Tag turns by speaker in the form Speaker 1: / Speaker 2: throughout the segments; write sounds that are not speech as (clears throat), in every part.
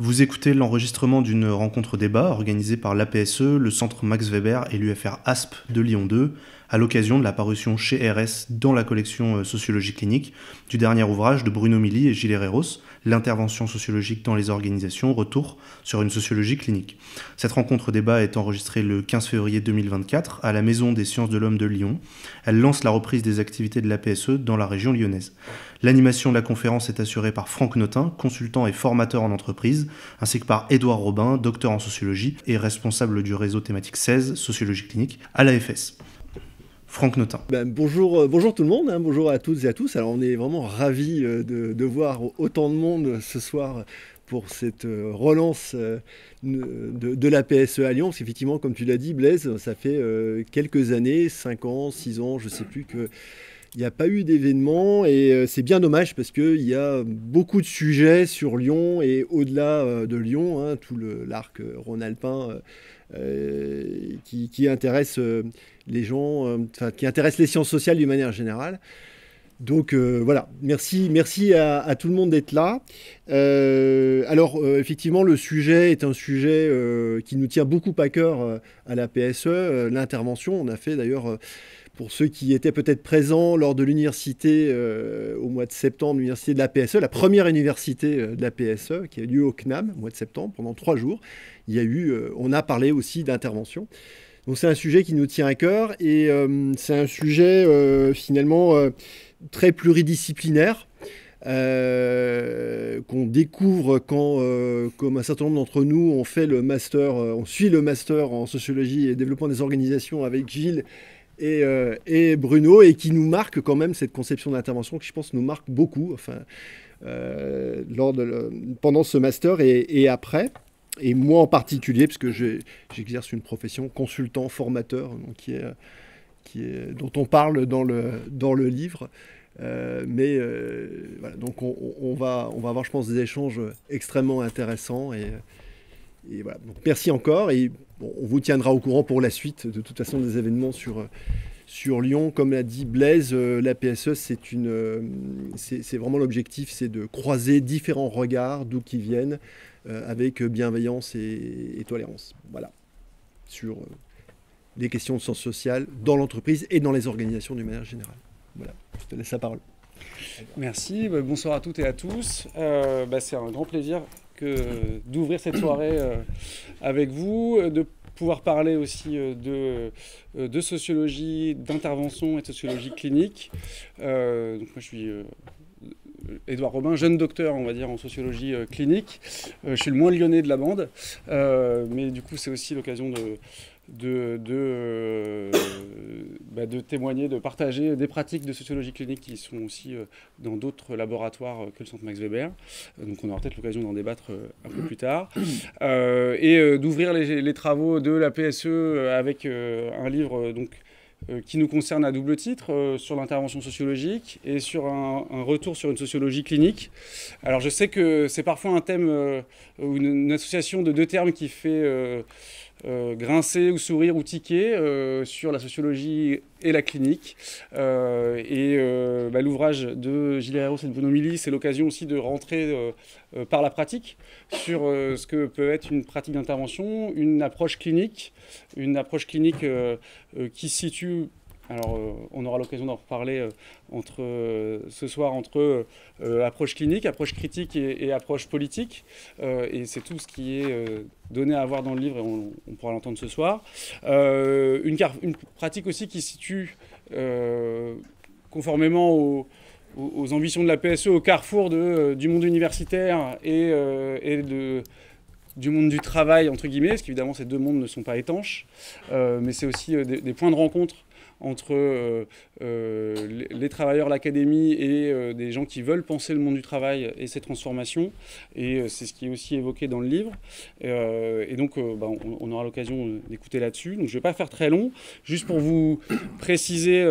Speaker 1: Vous écoutez l'enregistrement d'une rencontre débat organisée par l'APSE, le Centre Max Weber et l'UFR ASP de Lyon 2 à l'occasion de la parution chez RS dans la collection euh, Sociologie clinique du dernier ouvrage de Bruno Milly et Gilles Herreros, L'intervention sociologique dans les organisations, retour sur une sociologie clinique. Cette rencontre débat est enregistrée le 15 février 2024 à la Maison des sciences de l'homme de Lyon. Elle lance la reprise des activités de l'APSE dans la région lyonnaise. L'animation de la conférence est assurée par Franck Notin, consultant et formateur en entreprise, ainsi que par Édouard Robin, docteur en sociologie et responsable du réseau thématique 16, sociologie clinique, à l'AFS. Franck Notin.
Speaker 2: Ben, bonjour, euh, bonjour tout le monde, hein. bonjour à toutes et à tous. Alors on est vraiment ravis euh, de, voir autant de monde ce soir pour cette euh, relance de, la PSE à Lyon. Parce qu'effectivement, comme tu l'as dit, Blaise, ça fait quelques années, 5 ans, 6 ans, je ne sais plus que il n'y a pas eu d'événement et c'est bien dommage parce qu'il y a beaucoup de sujets sur Lyon et au-delà de Lyon, hein, tout l'arc rhône-alpin qui, qui, intéresse les gens, euh, qui intéressent les sciences sociales d'une manière générale. Donc euh, voilà, merci, merci à, tout le monde d'être là. Euh, alors effectivement, le sujet est un sujet qui nous tient beaucoup à cœur à la PSE, l'intervention. On a fait d'ailleurs, pour ceux qui étaient peut-être présents lors de l'université au mois de septembre, l'université de la PSE, la première université de la PSE qui a eu lieu au CNAM au mois de septembre pendant trois jours. Il y a eu, on a parlé aussi d'intervention. Donc c'est un sujet qui nous tient à cœur et euh, c'est un sujet euh, finalement euh, très pluridisciplinaire. qu'on découvre quand, comme un certain nombre d'entre nous, on fait le master, on suit le master en sociologie et développement des organisations avec Gilles et, Bruno, et qui nous marque quand même cette conception d'intervention qui, je pense, nous marque beaucoup, enfin, pendant ce master et après et moi en particulier, parce que j'exerce une profession consultant, formateur, donc qui est, dont on parle dans le, dans le livre. Euh, mais euh, voilà, donc on, va, on va avoir, je pense, des échanges extrêmement intéressants. Et, voilà. Donc merci encore. Et on vous tiendra au courant pour la suite, de toute façon, des événements sur, sur Lyon. Comme l'a dit Blaise, euh, la PSE, c'est une, c'est vraiment l'objectif, c'est de croiser différents regards, d'où qu'ils viennent, euh, avec bienveillance et, tolérance. Voilà, sur euh, les questions de sens social dans l'entreprise et dans les organisations d'une manière générale. Voilà, je te laisse la parole.
Speaker 3: Merci, bah, bonsoir à toutes et à tous. Euh, bah, c'est un grand plaisir d'ouvrir cette soirée avec vous, de pouvoir parler aussi de, de sociologie, d'intervention et de sociologie clinique. donc moi je suis Édouard Robin, jeune docteur, on va dire, en sociologie euh, clinique. Euh, je suis le moins lyonnais de la bande, euh, mais du coup, c'est aussi l'occasion bah, de, témoigner, de partager des pratiques de sociologie clinique qui sont aussi dans d'autres laboratoires que le Centre Max Weber. donc on aura peut-être l'occasion d'en débattre un peu plus tard. et d'ouvrir les, les, travaux de la PSE avec un livre donc, euh, qui nous concerne à double titre, euh, sur l'intervention sociologique et sur un, retour sur une sociologie clinique. Alors je sais que c'est parfois un thème euh, ou une, association de deux termes qui fait grincer ou sourire ou tiquer sur la sociologie et la clinique. et bah, l'ouvrage de Gilles Herreros et de Bruno c'est l'occasion aussi de rentrer par la pratique sur ce que peut être une pratique d'intervention, une approche clinique, une approche clinique qui situe alors, euh, on aura l'occasion d'en reparler euh, entre, euh, ce soir entre approche clinique, approche critique et, approche politique. et c'est tout ce qui est donné à voir dans le livre et on, pourra l'entendre ce soir. Une, pratique aussi qui situe conformément aux, ambitions de la PSE au carrefour du monde universitaire et, du monde du travail, entre guillemets, parce qu'évidemment ces deux mondes ne sont pas étanches, mais c'est aussi des, points de rencontre entre euh, euh, les travailleurs, l'académie et euh, des gens qui veulent penser le monde du travail et ses transformations. Et c'est ce qui est aussi évoqué dans le livre. et donc, bah, on, aura l'occasion d'écouter là-dessus. Donc, je ne vais pas faire très long. Juste pour vous préciser,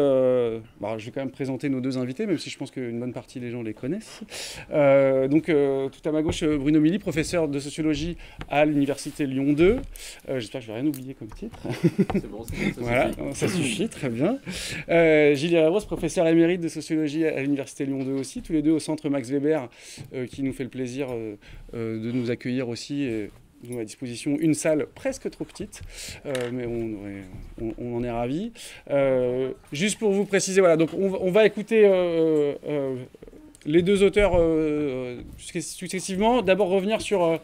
Speaker 3: bah, je vais quand même présenter nos deux invités, même si je pense qu'une bonne partie des gens les connaissent. donc, tout à ma gauche, Bruno Milly, professeur de sociologie à l'Université Lyon 2. J'espère que je ne vais rien oublier comme titre. C'est bon, ça, (laughs) voilà, ça suffit, très bien. Euh, Gilles Herreros, professeur émérite de sociologie à l'Université Lyon 2 aussi, tous les deux au centre Max Weber, qui nous fait le plaisir de nous accueillir aussi. Et nous à disposition une salle presque trop petite, mais on, en est ravis. juste pour vous préciser, voilà, donc on, va écouter les deux auteurs successivement. D'abord revenir sur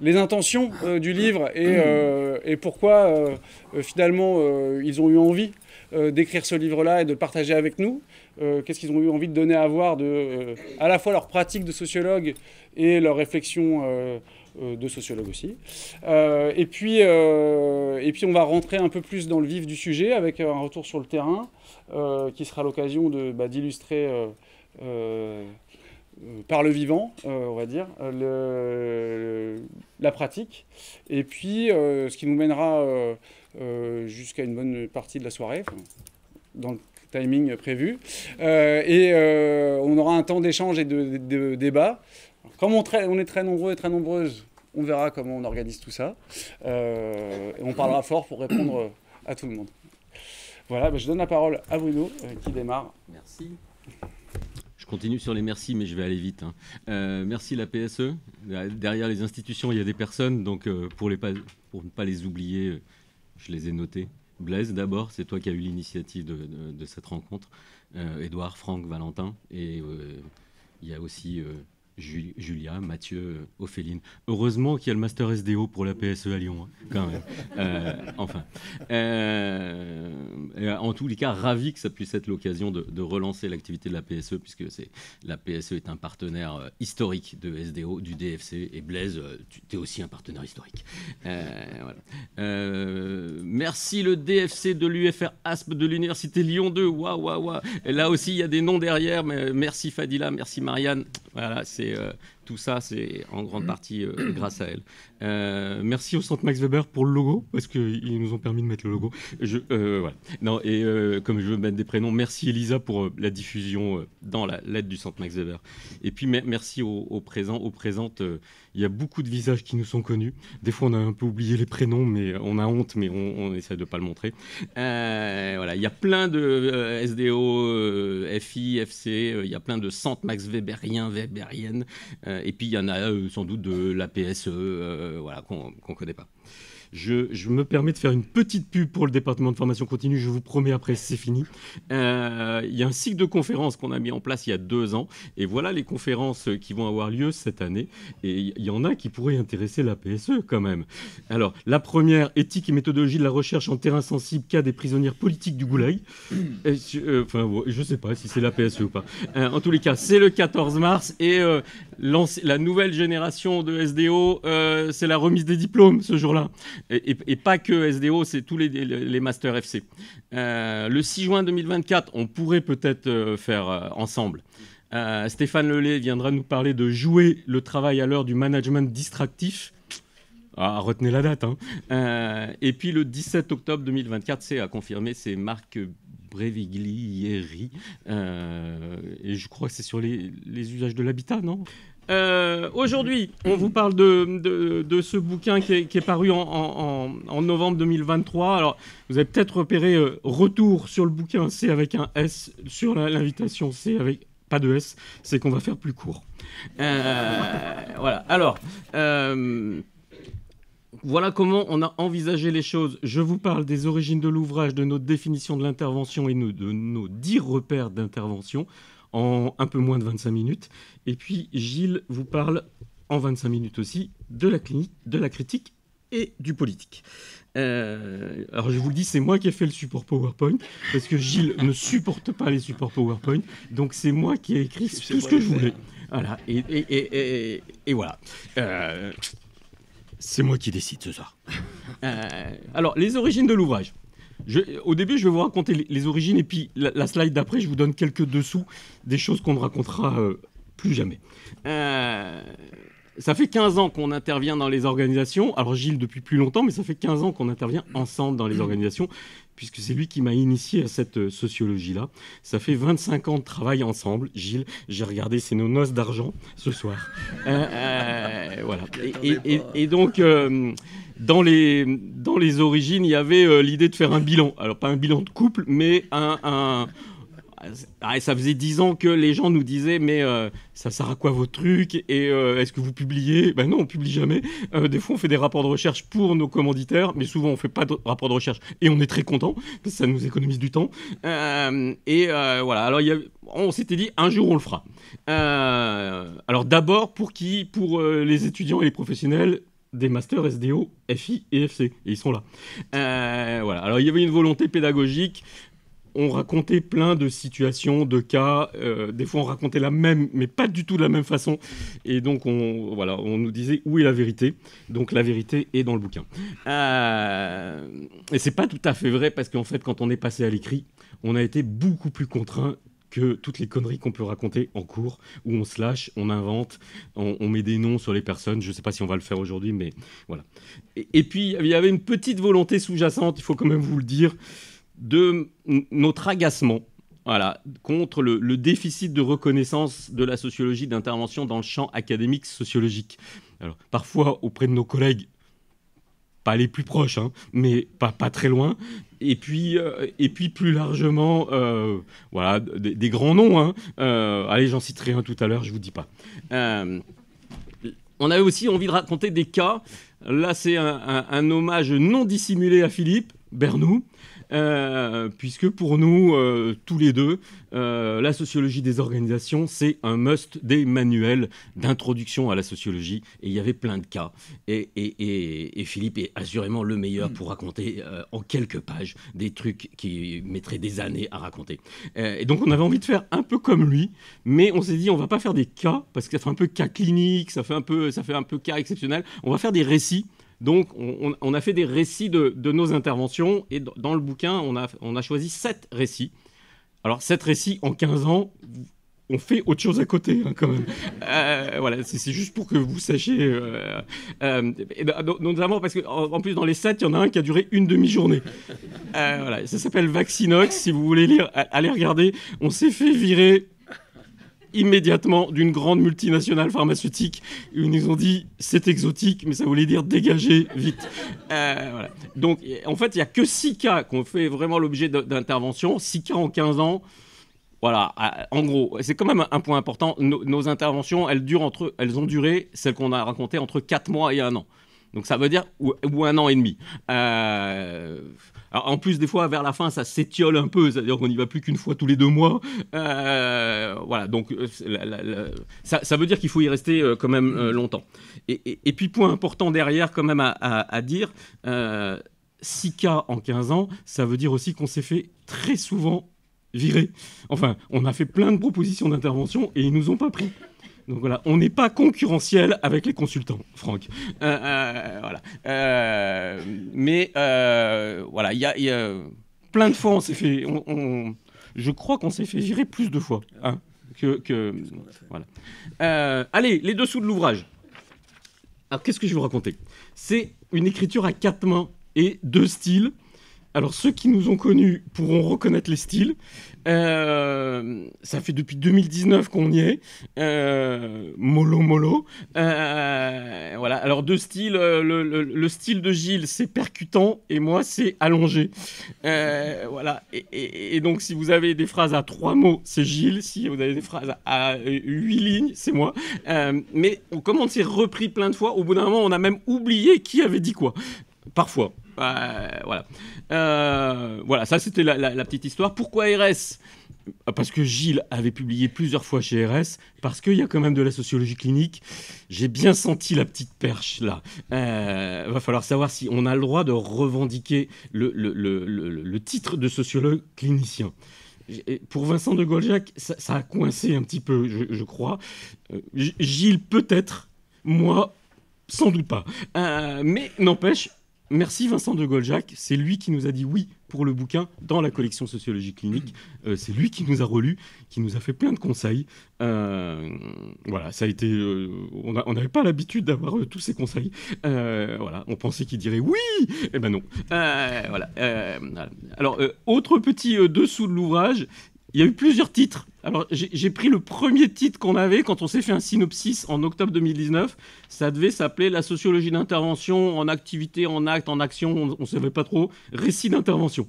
Speaker 3: les intentions euh, du livre et, euh, pourquoi euh, finalement ils ont eu envie d'écrire ce livre-là et de partager avec nous. Qu'est-ce qu'ils ont eu envie de donner à voir de à la fois leur pratique de sociologue et leur réflexion de sociologue aussi. et, puis, et puis on va rentrer un peu plus dans le vif du sujet avec un retour sur le terrain qui sera l'occasion bah, d'illustrer par le vivant, euh, on va dire, euh, la pratique, et puis ce qui nous mènera jusqu'à une bonne partie de la soirée, dans le timing prévu, et on aura un temps d'échange et de, débat. Comme on, on, est très nombreux et très nombreuses, on verra comment on organise tout ça, et on parlera fort pour répondre à tout le monde. Voilà, bah, je donne la parole à Bruno qui démarre.
Speaker 4: Merci. Je continue sur les merci, mais je vais aller vite. Hein. Euh, merci la PSE. Derrière les institutions, il y a des personnes, donc euh, pour, ne pas les oublier, euh, je les ai notés. Blaise, d'abord, c'est toi qui as eu l'initiative de, cette rencontre. Édouard, Franck, Valentin. Et il y a aussi Julia, Mathieu, Ophéline. Heureusement qu'il y a le Master SDO pour la PSE à Lyon, hein, quand même. (laughs) Euh, enfin. Euh, en tous les cas, ravi que ça puisse être l'occasion de, relancer l'activité de la PSE, puisque c'est la PSE est un partenaire euh, historique de SDO, du DFC, et Blaise, tu es aussi un partenaire historique. merci le DFC de l'UFR ASP de l'Université Lyon 2. Waouh, waouh, waouh. Là aussi, il y a des noms derrière, mais merci Fadila, merci Marianne. Voilà, c'est euh, tout ça, c'est en grande (clears throat) partie euh, grâce à elle. Euh, merci au Centre Max Weber pour le logo, parce qu'ils nous ont permis de mettre le logo. Je, voilà. non, et comme je veux mettre des prénoms, merci Elisa pour la diffusion dans la lettre du Centre Max Weber. Et puis merci aux, aux présents, aux présentes il y a beaucoup de visages qui nous sont connus. Des fois, on a un peu oublié les prénoms, mais on a honte, mais on, essaie de ne pas le montrer. Euh, voilà, il y a plein de euh, SDO, euh, FI, FC, il y a plein de centres Max Weberiens, Weberiennes, et puis il y en a sans doute de la PSE, voilà, qu'on ne connaît pas. Je, me permets de faire une petite pub pour le département de formation continue. Je vous promets, après, c'est fini. Euh, il y a un cycle de conférences qu'on a mis en place il y a deux ans. Et voilà les conférences qui vont avoir lieu cette année. Et il y en a qui pourraient intéresser la PSE quand même. Alors, la première, éthique et méthodologie de la recherche en terrain sensible, cas des prisonnières politiques du Goulag. (coughs) Euh, enfin, je ne sais pas si c'est la PSE ou pas. Euh, en tous les cas, c'est le 14 mars. Et la nouvelle génération de SDO, c'est la remise des diplômes ce jour-là et, pas que SDO, c'est tous les, les, masters FC. Euh, le 6 juin 2024, on pourrait peut-être euh, faire euh, ensemble. Stéphane Lelay viendra nous parler de jouer le travail à l'heure du management distractif. Ah, retenez la date. Hein. et puis le 17 octobre 2024, c'est à confirmer, c'est Marc Breviglieri. et je crois que c'est sur les usages de l'habitat, non? Euh, aujourd'hui, on vous parle de, ce bouquin qui est, paru en, novembre 2023. Alors, vous avez peut-être repéré euh, retour sur le bouquin C avec un S, sur l'invitation C avec pas de S, c'est qu'on va faire plus court. Euh, voilà. Alors, voilà comment on a envisagé les choses. Je vous parle des origines de l'ouvrage, de notre définition de l'intervention et de nos dix repères d'intervention en un peu moins de 25 minutes. Et puis Gilles vous parle en 25 minutes aussi de la, clinique, de la critique et du politique. Euh, alors je vous le dis, c'est moi qui ai fait le support PowerPoint, parce que Gilles ne supporte pas les supports PowerPoint, donc c'est moi qui ai écrit tout ce que je voulais. Voilà, et, et, et, voilà. Euh, c'est moi qui décide ce soir. Euh, alors, les origines de l'ouvrage au début, je vais vous raconter les, origines et puis la, slide d'après, je vous donne quelques dessous des choses qu'on ne racontera euh, plus jamais. Euh, ça fait 15 ans qu'on intervient dans les organisations. Alors Gilles depuis plus longtemps, mais ça fait 15 ans qu'on intervient ensemble dans les organisations, puisque c'est lui qui m'a initié à cette euh, sociologie-là. Ça fait 25 ans de travail ensemble. Gilles, j'ai regardé, c'est nos noces d'argent ce soir. voilà. Et, et, donc, dans les, dans les origines, il y avait l'idée de faire un bilan. Alors, pas un bilan de couple, mais un, ah, ça faisait dix ans que les gens nous disaient mais euh, ça sert à quoi vos trucs et euh, est-ce que vous publiez? Ben non, on publie jamais. Euh, des fois, on fait des rapports de recherche pour nos commanditaires, mais souvent on fait pas de rapports de recherche et on est très content parce que ça nous économise du temps. et voilà. Alors on s'était dit un jour on le fera. alors d'abord pour qui? Pour les étudiants et les professionnels des masters SDO, FI et FC. Et ils sont là. voilà. Alors il y avait une volonté pédagogique on racontait plein de situations, de cas. Euh, des fois, on racontait la même, mais pas du tout de la même façon. Et donc, on, voilà, on nous disait où est la vérité. Donc, la vérité est dans le bouquin. Euh, et c'est pas tout à fait vrai parce qu'en fait, quand on est passé à l'écrit, on a été beaucoup plus contraint toutes les conneries qu'on peut raconter en cours, où on se lâche, on invente, on, met des noms sur les personnes. Je ne sais pas si on va le faire aujourd'hui, mais voilà. et, puis, il y avait une petite volonté sous-jacente, il faut quand même vous le dire de notre agacement voilà, contre le, déficit de reconnaissance de la sociologie d'intervention dans le champ académique sociologique. Alors, parfois auprès de nos collègues, pas les plus proches, hein, mais pas, pas très loin. Et puis, euh, et puis plus largement, euh, voilà, des, grands noms. Hein. Euh, allez, j'en citerai un tout à l'heure, je vous dis pas. on avait aussi envie de raconter des cas. Là, c'est un hommage non dissimulé à Philippe Bernou. Euh, puisque pour nous, euh, tous les deux, euh, la sociologie des organisations, c'est un must des manuels d'introduction à la sociologie. Et il y avait plein de cas. Et, Philippe est assurément le meilleur pour raconter en quelques pages des trucs qui mettraient des années à raconter. et donc on avait envie de faire un peu comme lui, mais on s'est dit on va pas faire des cas parce que ça fait un peu cas clinique, ça fait un peu, ça fait un peu cas exceptionnel. On va faire des récits donc, on, a fait des récits de, nos interventions et dans le bouquin, on a, choisi sept récits. Alors, sept récits en 15 ans, on fait autre chose à côté, hein, quand même. (laughs) Euh, voilà, c'est juste pour que vous sachiez. Euh, euh, notamment parce qu'en en plus, dans les sept, il y en a un qui a duré une demi-journée. voilà, ça s'appelle Vaccinox. Si vous voulez lire, allez regarder. On s'est fait virer immédiatement d'une grande multinationale pharmaceutique. Ils nous ont dit c'est exotique, mais ça voulait dire dégager vite. Euh, Donc en fait, il n'y a que 6 cas qu'on fait vraiment l'objet d'intervention. 6 cas en 15 ans. Voilà, en gros, c'est quand même un point important. Nos, interventions, elles, durent entre, elles ont duré, celles qu'on a racontées, entre 4 mois et 1 an. Donc ça veut dire, ou, ou un an et demi. Euh, en plus, des fois, vers la fin, ça s'étiole un peu, c'est-à-dire qu'on n'y va plus qu'une fois tous les deux mois. Euh, voilà, donc euh, ça, veut dire qu'il faut y rester euh, quand même longtemps. Et, puis, point important derrière, quand même, à, dire, 6 cas en 15 ans, ça veut dire aussi qu'on s'est fait très souvent virer. Enfin, on a fait plein de propositions d'intervention et ils nous ont pas pris. Donc voilà, on n'est pas concurrentiel avec les consultants, Franck. Euh, euh. Euh, mais voilà, il y, a plein de fois, on s'est fait. Je crois qu'on s'est fait virer plus de fois. Hein, que, allez, les dessous de l'ouvrage. Alors, qu'est-ce que je vais vous raconter? C'est une écriture à quatre mains et deux styles. Alors ceux qui nous ont connus pourront reconnaître les styles. Euh, ça fait depuis 2019 qu'on y est. Euh, mollo. Euh, voilà. Alors deux styles. Le, style de Gilles c'est percutant et moi c'est allongé. voilà. Et, donc si vous avez des phrases à trois mots c'est Gilles. Si vous avez des phrases à huit lignes c'est moi. mais comme on s'est repris plein de fois, au bout d'un moment on a même oublié qui avait dit quoi. Parfois. Voilà. Euh, voilà, ça c'était la, petite histoire. Pourquoi RS parce que Gilles avait publié plusieurs fois chez RS, parce qu'il y a quand même de la sociologie clinique. J'ai bien senti la petite perche là. Euh, va falloir savoir si on a le droit de revendiquer le, titre de sociologue clinicien. Pour Vincent de Goljac, ça, a coincé un petit peu, je, crois. Euh, Gilles, peut-être. Moi, sans doute pas. mais n'empêche, Merci Vincent de Goljac, c'est lui qui nous a dit oui pour le bouquin dans la collection sociologie clinique. Euh, c'est lui qui nous a relu, qui nous a fait plein de conseils. Euh, voilà, ça a été. Euh, on n'avait pas l'habitude d'avoir tous ces conseils. voilà, on pensait qu'il dirait oui, et eh ben non. voilà. Alors, autre petit dessous de l'ouvrage. Il y a eu plusieurs titres. Alors, j'ai pris le premier titre qu'on avait quand on s'est fait un synopsis en octobre 2019. Ça devait s'appeler La sociologie d'intervention en activité, en acte, en action, on ne savait pas trop. Récit d'intervention.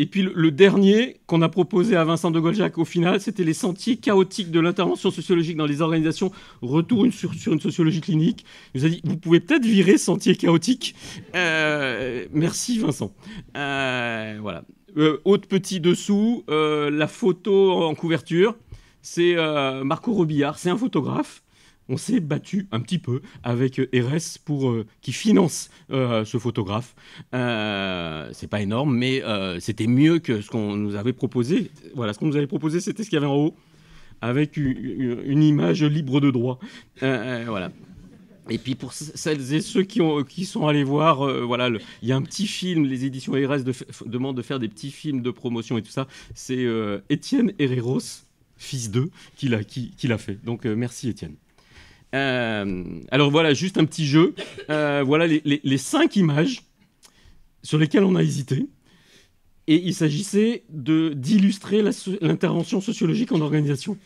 Speaker 4: Et puis le, dernier qu'on a proposé à Vincent de Goljac au final, c'était les sentiers chaotiques de l'intervention sociologique dans les organisations, retour sur, une sociologie clinique. Il nous a dit, vous pouvez peut-être virer sentier chaotique. Euh, merci Vincent. Euh, voilà. Euh, autre petit dessous, la photo en couverture, c'est Marco Robillard, c'est un photographe on s'est battu un petit peu avec euh, RS pour euh, qui finance euh, ce photographe. c'est pas énorme, mais c'était mieux que ce qu'on nous avait proposé. Voilà, ce qu'on nous avait proposé, c'était ce qu'il y avait en haut, avec une, image libre de droit. voilà. Et puis pour celles et ceux qui, ont, qui sont allés voir, voilà, il y a un petit film, les éditions RS demandent de faire des petits films de promotion et tout ça. C'est Étienne Herreros, fils d'eux, qui l'a qui, qui fait. Donc merci Étienne. Euh, alors voilà, juste un petit jeu. Euh, voilà les, cinq images sur lesquelles on a hésité. Et il s'agissait d'illustrer l'intervention sociologique en organisation.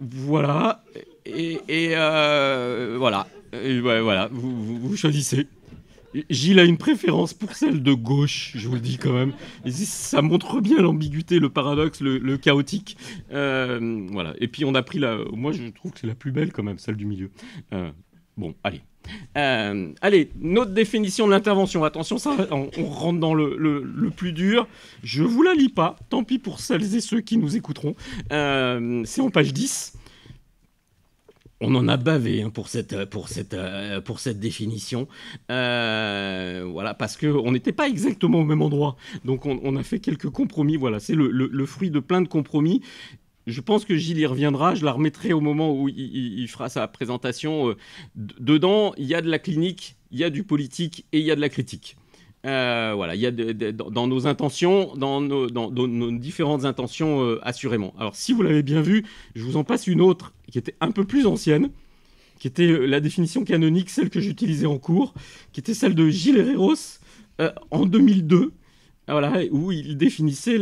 Speaker 4: Voilà. Et, euh, voilà. voilà. vous choisissez. Gilles a une préférence pour celle de gauche, je vous le dis quand même. ça montre bien l'ambiguïté, le paradoxe, le, chaotique. Euh, voilà. Et puis on a pris la. Moi, je trouve que c'est la plus belle quand même, celle du milieu. Euh, bon, allez. Allez, notre définition de l'intervention. Attention, on, rentre dans le, le, plus dur. Je vous la lis pas. Tant pis pour celles et ceux qui nous écouteront. c'est en page 10 on en a bavé hein, pour, cette, pour, cette, euh, pour cette définition. Euh, voilà, parce qu'on n'était pas exactement au même endroit. Donc on, a fait quelques compromis. Voilà, c'est le, fruit de plein de compromis. Je pense que Gilles y reviendra. Je la remettrai au moment où il, fera sa présentation. Euh, dedans, il y a de la clinique, il y a du politique et il y a de la critique. Euh, voilà, il y a dans nos intentions, dans nos, différentes intentions, euh, assurément. Alors, si vous l'avez bien vu, je vous en passe une autre qui était un peu plus ancienne, qui était euh, la définition canonique, celle que j'utilisais en cours, qui était celle de Gilles Herreros en 2002, voilà, où il définissait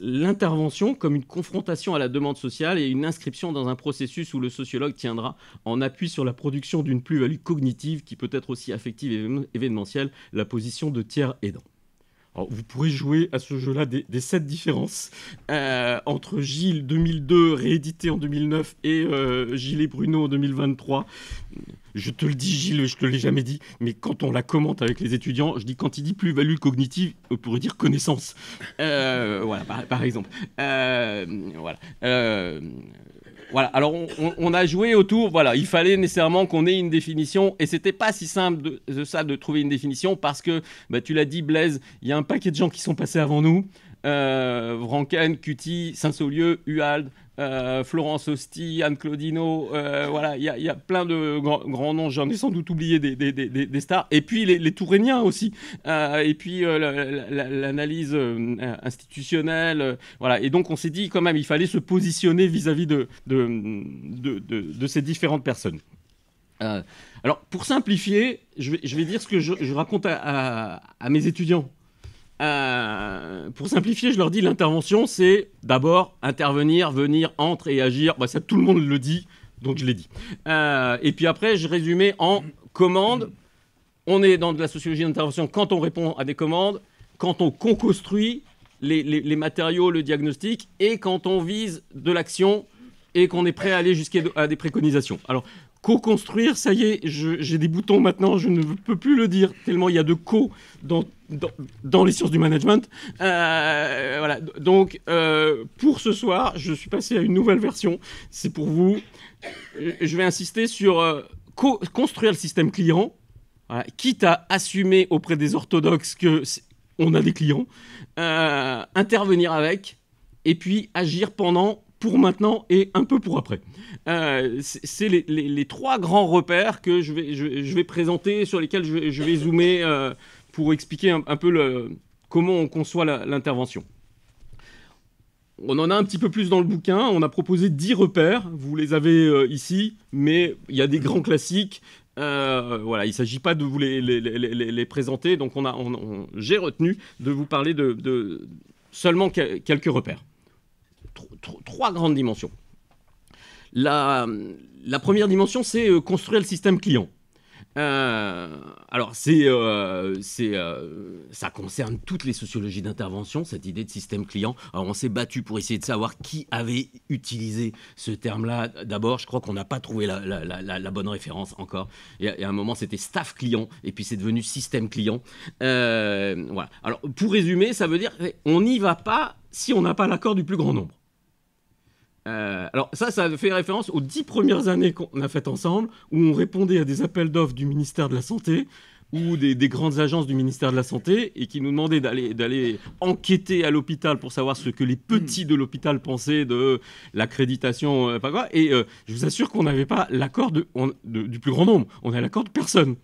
Speaker 4: l'intervention comme une confrontation à la demande sociale et une inscription dans un processus où le sociologue tiendra en appui sur la production d'une plus-value cognitive qui peut être aussi affective et événementielle, la position de tiers aidant vous pourrez jouer à ce jeu-là des, sept différences euh, entre Gilles 2002, réédité en 2009, et euh, Gilles et Bruno en 2023. Je te le dis, Gilles, je te l'ai jamais dit, mais quand on la commente avec les étudiants, je dis quand il dit plus-value cognitive, on pourrait dire connaissance. Euh, voilà, par, par exemple. voilà. Voilà. Alors on, a joué autour. Voilà, il fallait nécessairement qu'on ait une définition, et c'était pas si simple de, ça de trouver une définition parce que, bah, tu l'as dit, Blaise, il y a un paquet de gens qui sont passés avant nous. Euh, Vranken, Cutie, Saint-Saulieu, Uald, euh, Florence Osti, Anne Claudino, euh, voilà, il y, a plein de grands, noms, j'en ai sans doute oublié des, stars, et puis les, Tourréniens aussi, euh, et puis l'analyse institutionnelle, voilà, et donc on s'est dit quand même, il fallait se positionner vis-à-vis de, ces différentes personnes. alors, pour simplifier, je vais, dire ce que je, raconte à mes étudiants euh, pour simplifier, je leur dis l'intervention, c'est d'abord intervenir, venir, entre et agir. Bah, ça, tout le monde le dit, donc je l'ai dit. Euh, et puis après, je résumais en commande. On est dans de la sociologie d'intervention quand on répond à des commandes, quand on construit les, les, matériaux, le diagnostic, et quand on vise de l'action et qu'on est prêt à aller jusqu'à des préconisations. Alors, co-construire, ça y est, j'ai des boutons maintenant, je ne peux plus le dire, tellement il y a de co dans, les sciences du management. Euh, voilà, donc euh, pour ce soir, je suis passé à une nouvelle version, c'est pour vous. Je vais insister sur euh, construire le système client, quitte à assumer auprès des orthodoxes que on a des clients, intervenir avec, et puis agir pendant pour maintenant et un peu pour après. Euh, c'est les, trois grands repères que je vais, je, vais présenter, sur lesquels je vais, zoomer euh, pour expliquer un, peu comment on conçoit l'intervention. On en a un petit peu plus dans le bouquin. On a proposé 10 repères. Vous les avez euh, ici, mais il y a des grands classiques. voilà, il ne s'agit pas de vous les, présenter. Donc, on j'ai retenu de vous parler de seulement quelques repères. Trois grandes dimensions. La, la première dimension, c'est construire le système client. Euh, alors, c'est, euh, euh, ça concerne toutes les sociologies d'intervention, cette idée de système client. Alors, on s'est battu pour essayer de savoir qui avait utilisé ce terme-là. D'abord, je crois qu'on n'a pas trouvé la, la, la, bonne référence encore. Et, à un moment, c'était staff client, et puis c'est devenu système client. voilà. Alors, pour résumer, ça veut dire qu'on n'y va pas si on n'a pas l'accord du plus grand nombre. Euh, alors ça, ça fait référence aux dix premières années qu'on a faites ensemble, où on répondait à des appels d'offres du ministère de la Santé ou des, grandes agences du ministère de la Santé et qui nous demandaient d'aller enquêter à l'hôpital pour savoir ce que les petits de l'hôpital pensaient de l'accréditation, euh, quoi. Et euh, je vous assure qu'on n'avait pas l'accord du plus grand nombre. On a l'accord de personne.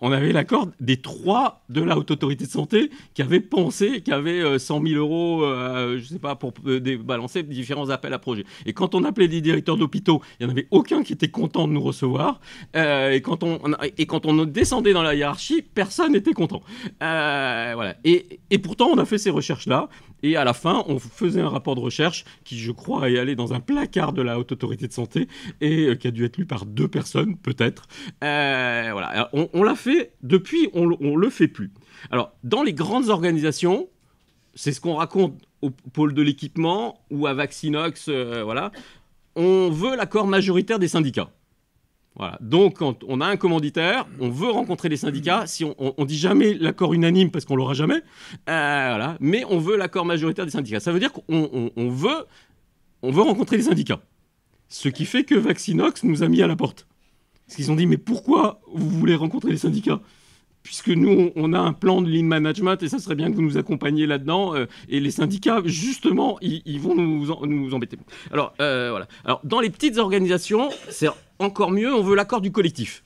Speaker 4: On avait l'accord des trois de la Haute Autorité de Santé qui avaient pensé, qui avaient 100 000 euros, euh, je ne sais pas, pour euh, balancer différents appels à projets. Et quand on appelait des directeurs d'hôpitaux, il n'y en avait aucun qui était content de nous recevoir. Euh, et, quand on, et quand on descendait dans la hiérarchie, personne n'était content. voilà. Et, et pourtant, on a fait ces recherches-là. Et à la fin, on faisait un rapport de recherche qui, je crois, est allé dans un placard de la Haute Autorité de Santé et qui a dû être lu par deux personnes, peut-être. voilà. on l'a fait depuis, on, ne le fait plus. Alors, dans les grandes organisations, c'est ce qu'on raconte au pôle de l'équipement ou à Vaccinox, euh, voilà, on veut l'accord majoritaire des syndicats. Donc, quand on a un commanditaire, on veut rencontrer les syndicats. Si on, on, dit jamais l'accord unanime parce qu'on l'aura jamais, euh, voilà. Mais on veut l'accord majoritaire des syndicats. Ça veut dire qu'on veut, on veut rencontrer les syndicats. Ce qui fait que Vaccinox nous a mis à la porte. Parce qu'ils ont dit, mais pourquoi vous voulez rencontrer les syndicats? Puisque nous, on a un plan de lean management et ça serait bien que vous nous accompagniez là-dedans. Euh, et les syndicats, justement, ils, vont nous, nous, embêter. Alors, euh, voilà. Alors, dans les petites organisations, c'est encore mieux, on veut l'accord du collectif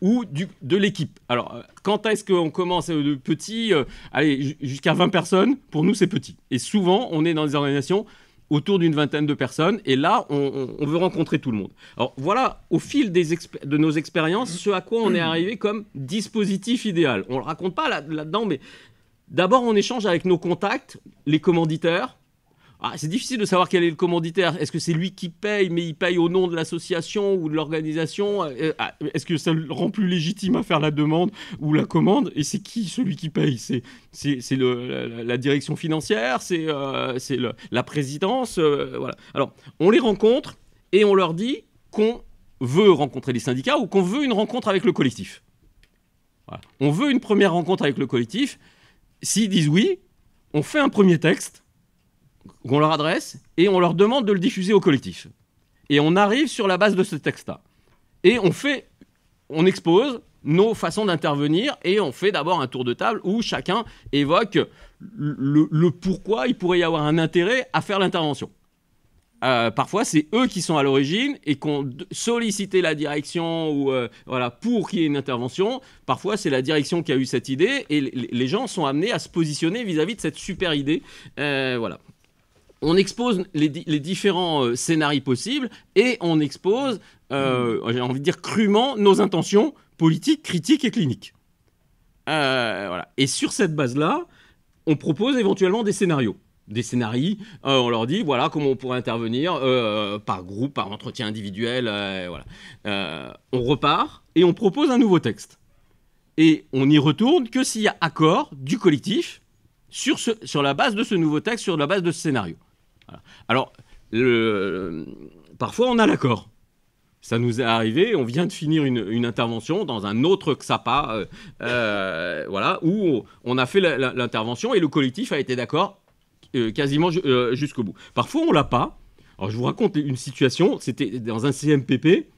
Speaker 4: ou de l'équipe. Alors, euh, quand est-ce qu'on commence de petit Allez, jusqu'à 20 personnes, pour nous, c'est petit. Et souvent, on est dans des organisations autour d'une vingtaine de personnes. Et là, on, veut rencontrer tout le monde. Alors voilà, au fil des de nos expériences, ce à quoi on est arrivé comme dispositif idéal. On ne le raconte pas là-dedans, mais d'abord, on échange avec nos contacts, les commanditaires, ah, c'est difficile de savoir quel est le commanditaire. Est-ce que c'est lui qui paye, mais il paye au nom de l'association ou de l'organisation? Euh, ah, Est-ce que ça le rend plus légitime à faire la demande ou la commande? Et c'est qui celui qui paye? C'est la, direction financière C'est euh, la présidence euh, Voilà. Alors, on les rencontre et on leur dit qu'on veut rencontrer les syndicats ou qu'on veut une rencontre avec le collectif. On veut une première rencontre avec le collectif. S'ils disent oui, on fait un premier texte qu'on leur adresse et on leur demande de le diffuser au collectif. Et on arrive sur la base de ce texte-là. Et on fait, on expose nos façons d'intervenir et on fait d'abord un tour de table où chacun évoque le, pourquoi il pourrait y avoir un intérêt à faire l'intervention. Euh, parfois, c'est eux qui sont à l'origine et qu'on sollicité la direction ou euh, voilà pour qu'il y ait une intervention. Parfois, c'est la direction qui a eu cette idée et les gens sont amenés à se positionner vis-à-vis de cette super idée. Euh, voilà on expose les, différents euh, scénarios possibles et on expose, euh, j'ai envie de dire crûment, nos intentions politiques, critiques et cliniques. Euh, voilà. Et sur cette base-là, on propose éventuellement des scénarios. Des scénarios, on leur dit voilà comment on pourrait intervenir par groupe, par entretien individuel, voilà. on repart et on propose un nouveau texte. Et on n'y retourne que s'il y a accord du collectif sur, sur la base de ce nouveau texte, sur la base de ce scénario. Alors, parfois on a l'accord. Ça nous est arrivé, on vient de finir une, intervention dans un autre XAPA, euh, euh, voilà, où on a fait l'intervention et le collectif a été d'accord euh, quasiment jusqu'au bout. Parfois on l'a pas. Alors je vous raconte une situation, c'était dans un CMPP,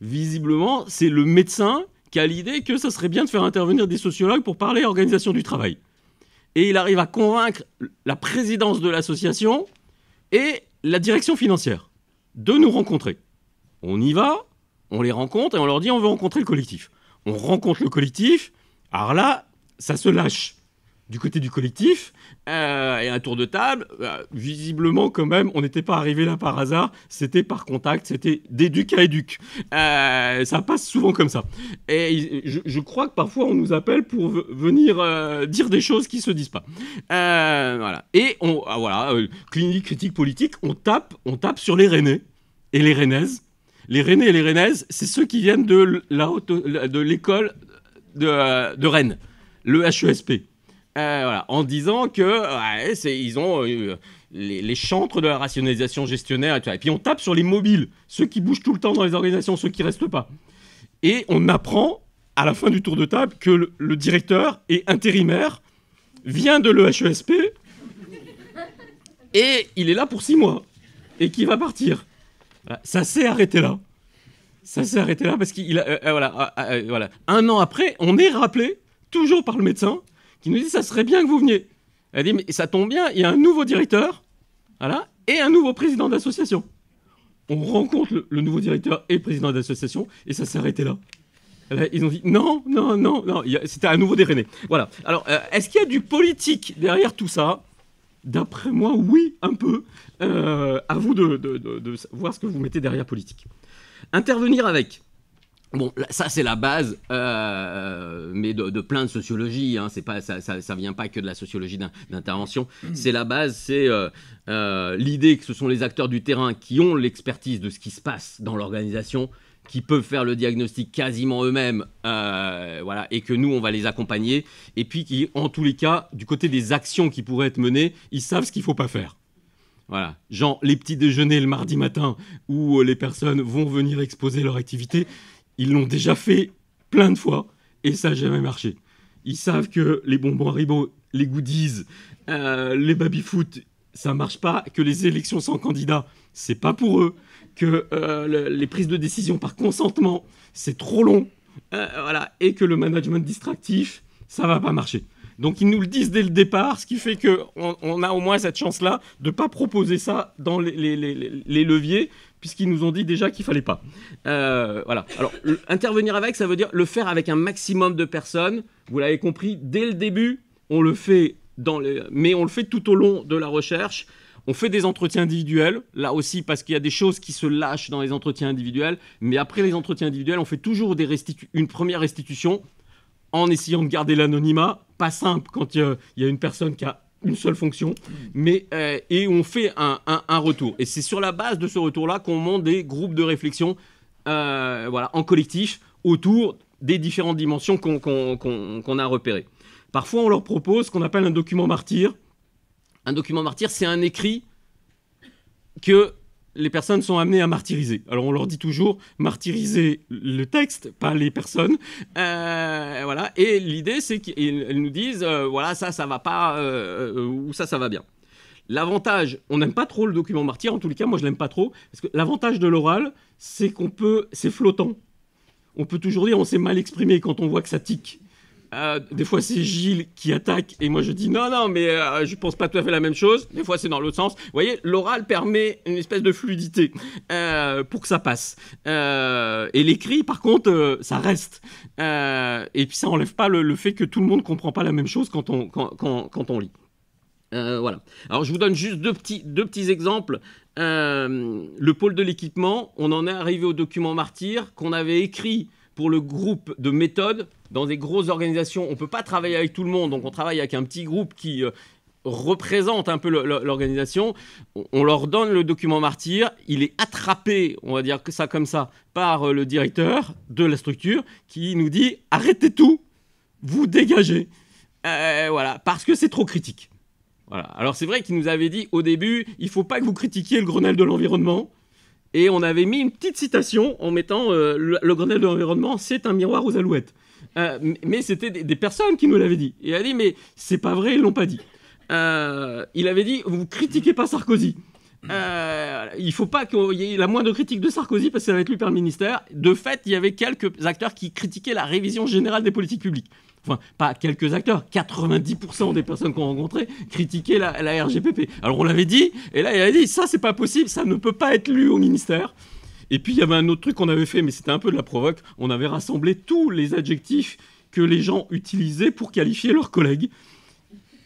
Speaker 4: visiblement c'est le médecin qui a l'idée que ça serait bien de faire intervenir des sociologues pour parler organisation du travail. Et il arrive à convaincre la présidence de l'association et la direction financière de nous rencontrer. On y va, on les rencontre et on leur dit on veut rencontrer le collectif. On rencontre le collectif, alors là, ça se lâche. Du côté du collectif, euh, et un tour de table, euh, visiblement quand même, on n'était pas arrivé là par hasard, c'était par contact, c'était d'éduc à éduc. Euh, ça passe souvent comme ça. Et je, crois que parfois on nous appelle pour venir dire des choses qui se disent pas. voilà. Et on, ah, voilà, clinique critique politique, on tape, on tape sur les Rennais et les Rennaises. Les Rennais et les Rennaises, c'est ceux qui viennent de l'école de, de Rennes, le HESP. Euh, en disant que ils ont euh, les, chantres de la rationalisation gestionnaire. Et, puis on tape sur les mobiles, ceux qui bougent tout le temps dans les organisations, ceux qui restent pas. Et on apprend à la fin du tour de table que le, directeur est intérimaire, vient de l'EHESP, et il est là pour six mois, et qui va partir. Ça s'est arrêté là. Ça s'est arrêté là parce qu'il a, euh, voilà, voilà. Un an après, on est rappelé, toujours par le médecin, qui nous dit ça serait bien que vous veniez. Elle dit mais ça tombe bien, il y a un nouveau directeur, voilà, et un nouveau président d'association. On rencontre le, nouveau directeur et le président d'association et ça s'est arrêté là. Ils ont dit non, non, non, non, c'était un nouveau déréné. Voilà. Alors, euh, est-ce qu'il y a du politique derrière tout ça? D'après moi, oui, un peu. Euh, à vous de, voir ce que vous mettez derrière politique. Intervenir avec. Bon, ça c'est la base, euh, mais de, plein de sociologie. Hein. c'est pas, ça, ça, vient pas que de la sociologie d'intervention. Mmh. C'est la base, c'est euh, euh, l'idée que ce sont les acteurs du terrain qui ont l'expertise de ce qui se passe dans l'organisation, qui peuvent faire le diagnostic quasiment eux-mêmes, voilà, et que nous on va les accompagner. Et puis qui, en tous les cas, du côté des actions qui pourraient être menées, ils savent ce qu'il faut pas faire. Voilà, genre les petits déjeuners le mardi matin où les personnes vont venir exposer leur activité ils l'ont déjà fait plein de fois et ça n'a jamais marché. Ils savent que les bonbons Haribo, les goodies, euh, les baby-foot, ça marche pas, que les élections sans candidat, c'est pas pour eux, que euh, les prises de décision par consentement, c'est trop long, euh, voilà, et que le management distractif, ça va pas marcher. Donc ils nous le disent dès le départ, ce qui fait qu'on on a au moins cette chance-là de ne pas proposer ça dans les, les leviers, puisqu'ils nous ont dit déjà qu'il fallait pas. Euh, voilà. Alors, intervenir avec, ça veut dire le faire avec un maximum de personnes. Vous l'avez compris, dès le début, on le fait dans les... mais on le fait tout au long de la recherche. On fait des entretiens individuels, là aussi parce qu'il y a des choses qui se lâchent dans les entretiens individuels, mais après les entretiens individuels, on fait toujours des une première restitution en essayant de garder l'anonymat. Pas simple quand il y a une personne qui a une seule fonction, mais euh, et on fait un, retour. Et c'est sur la base de ce retour-là qu'on monte des groupes de réflexion, euh, voilà, en collectif autour des différentes dimensions qu'on a repérées. Parfois, on leur propose ce qu'on appelle un document martyr. Un document martyr, c'est un écrit que les personnes sont amenées à martyriser. Alors on leur dit toujours martyriser le texte, pas les personnes. Euh, voilà. Et l'idée, c'est qu'elles nous disent, euh, voilà, ça, ça va pas, euh, ou ça, ça va bien. L'avantage, on n'aime pas trop le document martyr, en tous les cas, moi je l'aime pas trop, parce que l'avantage de l'oral, c'est qu'on peut, c'est flottant. On peut toujours dire, on s'est mal exprimé quand on voit que ça tique. Euh, des fois, c'est Gilles qui attaque et moi je dis non, non, mais euh, je pense pas tout à fait la même chose. Des fois, c'est dans l'autre sens. Vous voyez, l'oral permet une espèce de fluidité euh, pour que ça passe. et l'écrit, par contre, ça reste. et puis, ça enlève pas le, fait que tout le monde comprend pas la même chose quand on, quand, quand on lit. voilà. Alors, je vous donne juste deux petits, deux petits exemples. le pôle de l'équipement, on en est arrivé au document martyr qu'on avait écrit pour le groupe de méthode, dans des grosses organisations, on ne peut pas travailler avec tout le monde, donc on travaille avec un petit groupe qui euh, représente un peu l'organisation. On leur donne le document martyr, il est attrapé, on va dire que ça comme ça, par euh, le directeur de la structure qui nous dit arrêtez tout, vous dégagez. Euh, voilà, parce que c'est trop critique. Voilà. Alors c'est vrai qu'il nous avait dit au début, il faut pas que vous critiquiez le Grenelle de l'environnement. Et on avait mis une petite citation en mettant euh, le, Grenelle de l'environnement, c'est un miroir aux alouettes. Euh, mais c'était des, personnes qui nous l'avaient dit. Et elle a dit, mais c'est pas vrai, ils l'ont pas dit. Euh, il avait dit, vous critiquez pas Sarkozy. il faut pas qu'il y ait la moindre critique de Sarkozy parce que ça va être lu par le ministère. De fait, il y avait quelques acteurs qui critiquaient la révision générale des politiques publiques enfin pas quelques acteurs, 90% des personnes qu'on rencontrait critiquaient la, RGPP. Alors on l'avait dit, et là il a dit ça c'est pas possible, ça ne peut pas être lu au ministère. Et puis il y avait un autre truc qu'on avait fait, mais c'était un peu de la provoque, on avait rassemblé tous les adjectifs que les gens utilisaient pour qualifier leurs collègues.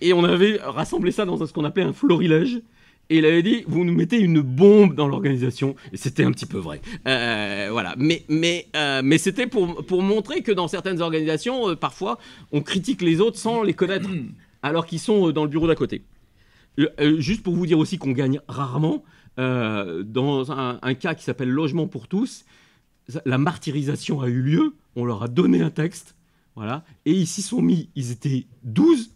Speaker 4: et on avait rassemblé ça dans ce qu'on appelait un florilège. Et il avait dit, vous nous mettez une bombe dans l'organisation. Et c'était un petit peu vrai. Euh, voilà. Mais, mais, euh, mais c'était pour, pour montrer que dans certaines organisations, euh, parfois, on critique les autres sans les connaître, (clears throat) alors qu'ils sont dans le bureau d'à côté. juste pour vous dire aussi qu'on gagne rarement, dans un, cas qui s'appelle Logement pour tous, la martyrisation a eu lieu. On leur a donné un texte. Voilà. Et ils s'y sont mis. Ils étaient 12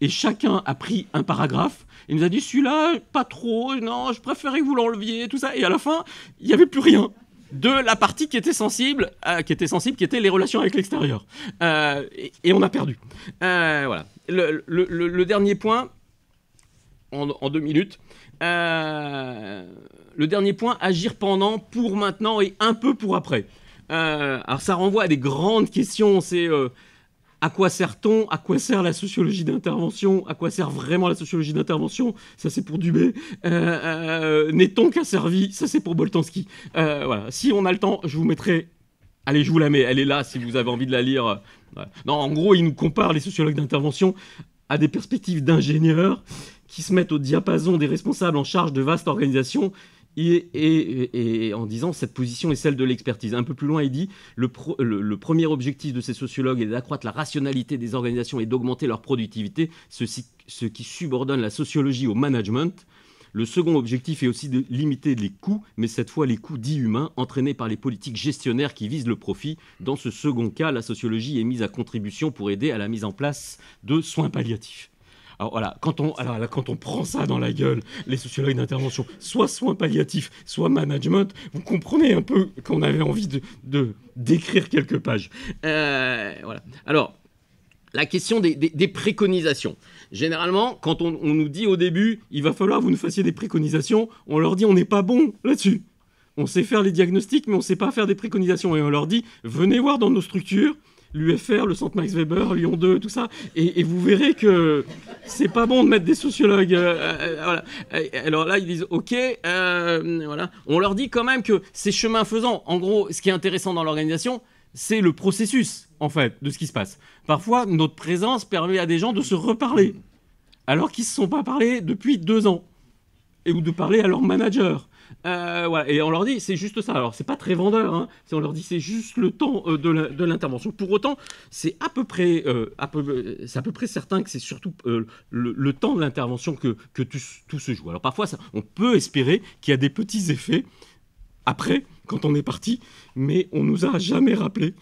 Speaker 4: et chacun a pris un paragraphe. Il nous a dit celui-là, pas trop, non, je préférais que vous l'enleviez, tout ça. Et à la fin, il n'y avait plus rien de la partie qui était sensible, euh, qui était sensible, qui était les relations avec l'extérieur. Euh, et, on a perdu. Euh, voilà. Le, dernier point, en, deux minutes. Le dernier point, agir pendant, pour maintenant et un peu pour après. alors ça renvoie à des grandes questions. C'est à quoi sert-on? À quoi sert la sociologie d'intervention? À quoi sert vraiment la sociologie d'intervention? Ça, c'est pour Dubé. Euh, euh, N'est-on qu'à servi? Ça, c'est pour Boltanski. Euh, voilà. Si on a le temps, je vous mettrai. Allez, je vous la mets. Elle est là si vous avez envie de la lire. Non, en gros, il nous compare les sociologues d'intervention à des perspectives d'ingénieurs qui se mettent au diapason des responsables en charge de vastes organisations et, en disant cette position est celle de l'expertise. Un peu plus loin, il dit le, le, premier objectif de ces sociologues est d'accroître la rationalité des organisations et d'augmenter leur productivité, ce qui subordonne la sociologie au management. Le second objectif est aussi de limiter les coûts, mais cette fois les coûts dits humains, entraînés par les politiques gestionnaires qui visent le profit. Dans ce second cas, la sociologie est mise à contribution pour aider à la mise en place de soins palliatifs. Alors voilà, quand on, alors quand on prend ça dans la gueule, les sociologues d'intervention, soit soins palliatifs, soit management, vous comprenez un peu qu'on avait envie de, d'écrire quelques pages. Euh, voilà. Alors, la question des, préconisations. Généralement, quand on, on, nous dit au début, il va falloir que vous nous fassiez des préconisations, on leur dit on n'est pas bon là-dessus. On sait faire les diagnostics, mais on ne sait pas faire des préconisations. Et on leur dit, venez voir dans nos structures, l'UFR, le centre Max Weber, Lyon 2, tout ça, et, vous verrez que c'est pas bon de mettre des sociologues. Euh, euh. Alors là, ils disent OK, euh, voilà. On leur dit quand même que c'est chemin faisant. En gros, ce qui est intéressant dans l'organisation, c'est le processus, en fait, de ce qui se passe. Parfois, notre présence permet à des gens de se reparler, alors qu'ils ne se sont pas parlé depuis deux ans, et ou de parler à leur manager. Euh, et on leur dit, c'est juste ça. Alors, c'est pas très vendeur. Hein. On leur dit, c'est juste le temps euh, de l'intervention. Pour autant, c'est à peu près, euh, certain que c'est surtout le, temps de l'intervention que, tout, se joue. Alors, parfois, on peut espérer qu'il y a des petits effets après, quand on est parti, mais on nous a jamais rappelé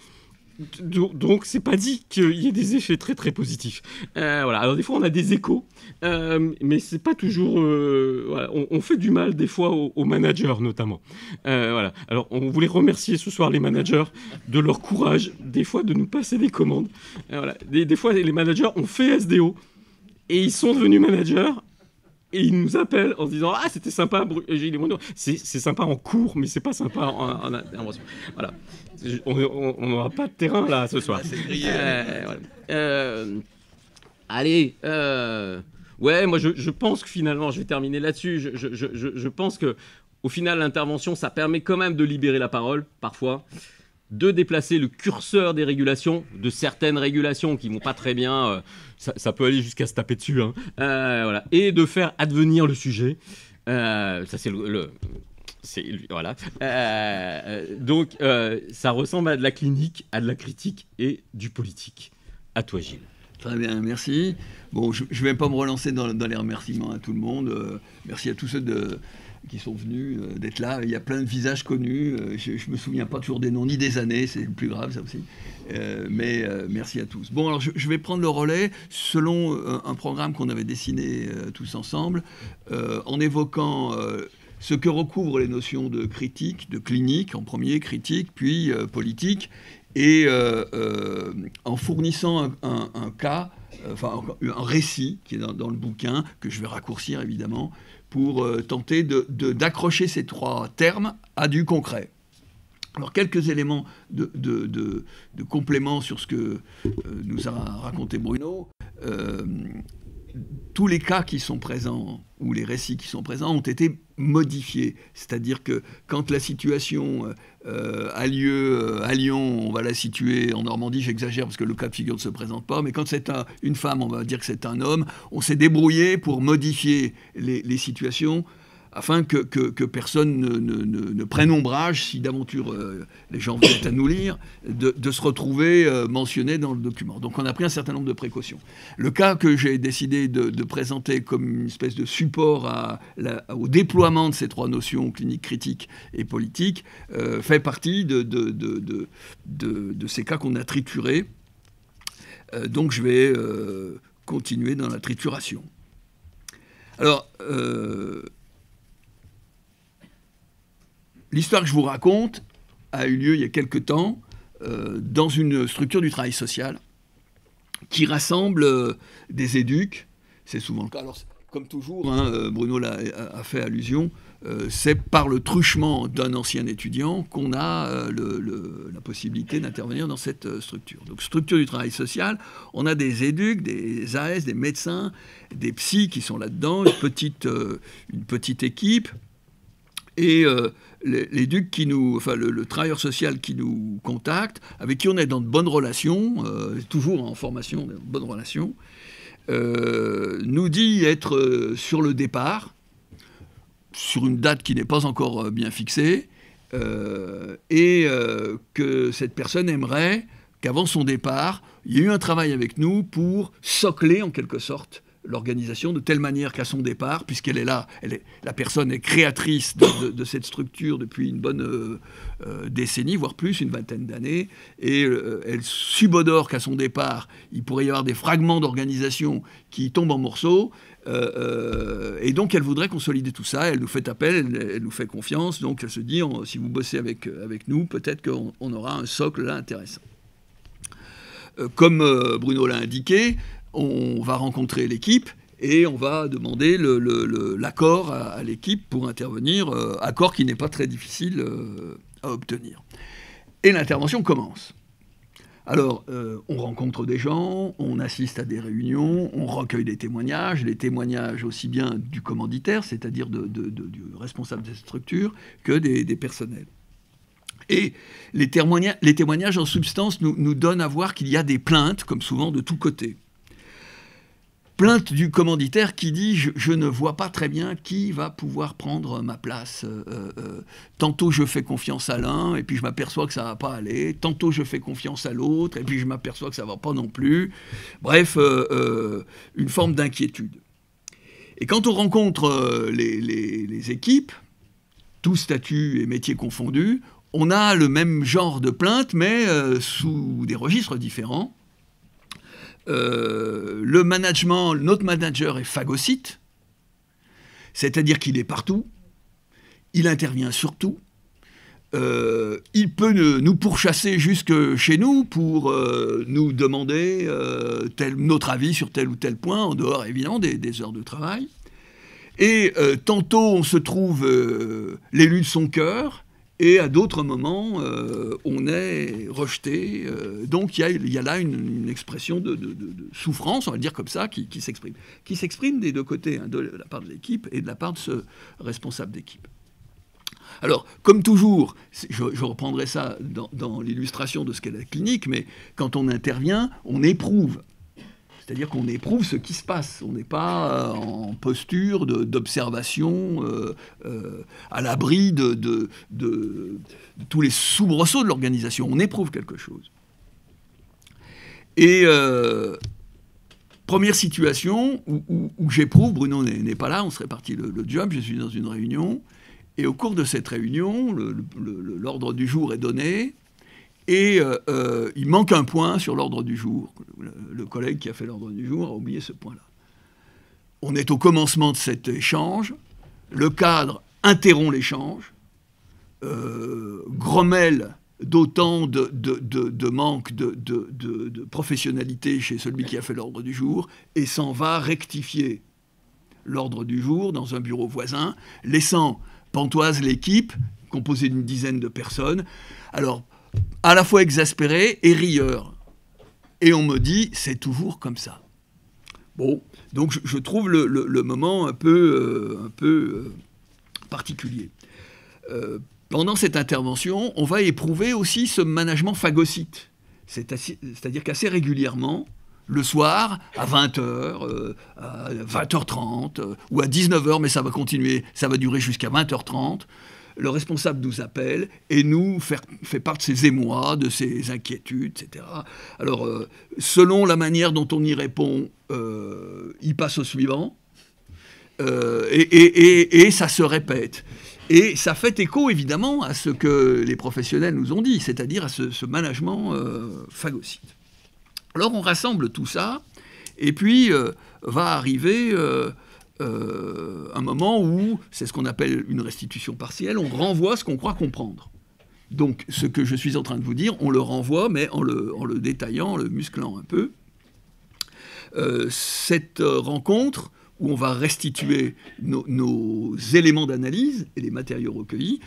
Speaker 4: donc c'est pas dit qu'il y ait des effets très très positifs. Euh, voilà. Alors des fois on a des échos, euh, mais c'est pas toujours. Euh, on, fait du mal des fois aux, managers notamment. voilà. Alors on voulait remercier ce soir les managers de leur courage, des fois de nous passer des commandes. voilà. Des, des, fois les managers ont fait SDO et ils sont devenus managers et ils nous appellent en se disant ah c'était sympa c'est sympa en cours mais c'est pas sympa en, intervention voilà on n'aura pas de terrain là ce soir. Euh, euh, allez euh, ouais moi je, pense que finalement je vais terminer là-dessus. Je, je, je, pense que au final l'intervention ça permet quand même de libérer la parole parfois de déplacer le curseur des régulations, de certaines régulations qui vont pas très bien, euh, ça, peut aller jusqu'à se taper dessus, hein. euh, voilà, et de faire advenir le sujet. Euh, ça c'est le, voilà. donc ça ressemble à de la clinique, à de la critique et du politique. À toi Gilles.
Speaker 5: Très bien, merci. Bon, je ne vais pas me relancer dans, les remerciements à tout le monde. merci à tous ceux qui sont venus euh, d'être là. Il y a plein de visages connus. Euh, je ne me souviens pas toujours des noms ni des années, c'est le plus grave ça aussi. Euh, mais merci à tous. Bon, alors je, vais prendre le relais selon un, programme qu'on avait dessiné tous ensemble, en évoquant ce que recouvrent les notions de critique, de clinique en premier, critique, puis politique, et en fournissant un, cas, enfin un récit qui est dans, le bouquin, que je vais raccourcir évidemment, pour euh, tenter d'accrocher ces trois termes à du concret. Alors quelques éléments de, complément sur ce que euh, nous a raconté Bruno. Euh, tous les cas qui sont présents, ou les récits qui sont présents, ont été modifiés. C'est-à-dire que quand la situation euh, a lieu à Lyon, on va la situer en Normandie, j'exagère parce que le cas de figure ne se présente pas, mais quand c'est une femme, on va dire que c'est un homme, on s'est débrouillé pour modifier les situations afin que, personne ne, prenne ombrage, si d'aventure euh, les gens viennent à nous lire, de, se retrouver euh, mentionné dans le document. Donc on a pris un certain nombre de précautions. Le cas que j'ai décidé de, présenter comme une espèce de support au déploiement de ces trois notions cliniques, critiques et politiques euh, fait partie de, ces cas qu'on a triturés. donc je vais continuer dans la trituration. Alors, L'histoire que je vous raconte a eu lieu il y a quelque temps euh, dans une structure du travail social qui rassemble euh, des éduques. C'est souvent le cas. Alors, comme toujours, hein, euh, Bruno a, fait allusion, c'est par le truchement d'un ancien étudiant qu'on a la possibilité d'intervenir dans cette structure. Donc, structure du travail social, on a des éduques, des AS, des médecins, des psys qui sont là-dedans, une petite équipe. Et les, ducs qui nous, enfin le, travailleur social qui nous contacte, avec qui on est dans de bonnes relations, euh, toujours en formation, de bonnes relations, euh, nous dit être euh, sur le départ, sur une date qui n'est pas encore bien fixée, et que cette personne aimerait qu'avant son départ, il y ait eu un travail avec nous pour socler en quelque sorte l'organisation de telle manière qu'à son départ, puisqu'elle est là, la personne est créatrice de, cette structure depuis une bonne euh, euh, décennie, voire plus, une vingtaine d'années, et euh, elle subodore qu'à son départ, il pourrait y avoir des fragments d'organisation qui tombent en morceaux, et donc elle voudrait consolider tout ça, elle nous fait appel, elle, nous fait confiance, donc elle se dit, si vous bossez avec, avec nous, peut-être qu'on aura un socle là intéressant. Comme Bruno l'a indiqué, on va rencontrer l'équipe et on va demander l'accord à, l'équipe pour intervenir, euh, accord qui n'est pas très difficile euh, à obtenir. Et l'intervention commence. Alors, euh, on rencontre des gens, on assiste à des réunions, on recueille des témoignages, les témoignages aussi bien du commanditaire, c'est-à-dire du responsable de cette structure, que des, personnels. Et les témoignages, en substance nous donnent à voir qu'il y a des plaintes, comme souvent de tous côtés plainte du commanditaire qui dit je, ne vois pas très bien qui va pouvoir prendre ma place. Euh, euh, euh, tantôt je fais confiance à l'un et puis je m'aperçois que ça va pas aller. Tantôt je fais confiance à l'autre et puis je m'aperçois que ça va pas non plus. Bref, une forme d'inquiétude. Et quand on rencontre les, les équipes, tous statuts et métiers confondus, on a le même genre de plainte mais sous des registres différents. Euh, le management, notre manager est phagocyte, c'est-à-dire qu'il est partout, il intervient sur tout, euh, il peut nous pourchasser jusque chez nous pour euh, nous demander notre avis sur tel ou tel point, en dehors évidemment des heures de travail. Et tantôt on se trouve l'élu de son cœur, et à d'autres moments, euh, on est rejeté. Euh, donc il y, a là une, expression de, souffrance, on va le dire comme ça, qui, s'exprime. Qui s'exprime des deux côtés, hein, de la part de l'équipe et de la part de ce responsable d'équipe. Alors, comme toujours, je, reprendrai ça dans l'illustration de ce qu'est la clinique, mais quand on intervient, on éprouve c'est-à-dire qu'on éprouve ce qui se passe. On n'est pas euh, en posture d'observation euh, euh, à l'abri de, tous les soubresauts de l'organisation. On éprouve quelque chose. Et première situation où, j'éprouve, Bruno n'est pas là, on serait parti le, le, job, je suis dans une réunion, et au cours de cette réunion, l'ordre du jour est donné, et euh, euh, il manque un point sur l'ordre du jour. Le, collègue qui a fait l'ordre du jour a oublié ce point-là. On est au commencement de cet échange. Le cadre interrompt l'échange, euh, d'autant de, de, manque de, professionnalité chez celui qui a fait l'ordre du jour et s'en va rectifier l'ordre du jour dans un bureau voisin, laissant Pantoise l'équipe, composée d'une dizaine de personnes. Alors, à la fois exaspéré et rieur. Et on me dit, c'est toujours comme ça. Bon, donc je, trouve le, moment un peu, un peu particulier. pendant cette intervention, on va éprouver aussi ce management phagocyte. C'est-à-dire qu'assez régulièrement, le soir, à 20h, euh, à 20h30, euh, ou à 19h, mais ça va continuer, ça va durer jusqu'à 20h30, le responsable nous appelle et nous fait, part de ses émois, de ses inquiétudes, etc. Alors, euh, selon la manière dont on y répond, il passe au suivant, et, ça se répète. Et ça fait écho évidemment à ce que les professionnels nous ont dit, c'est-à-dire à ce, management phagocyte. Alors on rassemble tout ça, et puis euh, va arriver euh, euh, un moment où, c'est ce qu'on appelle une restitution partielle, on renvoie ce qu'on croit comprendre. Donc ce que je suis en train de vous dire, on le renvoie, mais en le, détaillant, en le musclant un peu. cette rencontre, où on va restituer nos éléments d'analyse et les matériaux recueillis,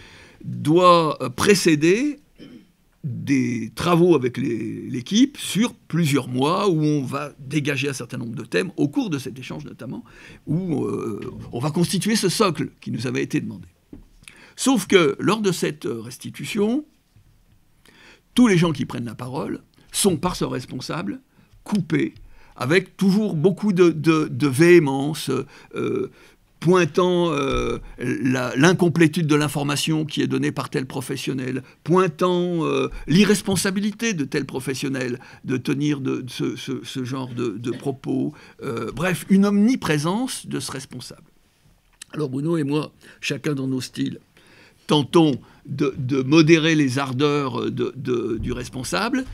Speaker 5: doit précéder des travaux avec l'équipe sur plusieurs mois où on va dégager un certain nombre de thèmes au cours de cet échange notamment, où euh, on va constituer ce socle qui nous avait été demandé. Sauf que lors de cette restitution, tous les gens qui prennent la parole sont par ce responsable coupés avec toujours beaucoup de, véhémence, euh, pointant euh, l'incomplétude de l'information qui est donnée par tel professionnel, pointant euh, l'irresponsabilité de tel professionnel de tenir de, ce, genre de, propos, euh, bref, une omniprésence de ce responsable. Alors Bruno et moi, chacun dans nos styles, tentons de, modérer les ardeurs du responsable,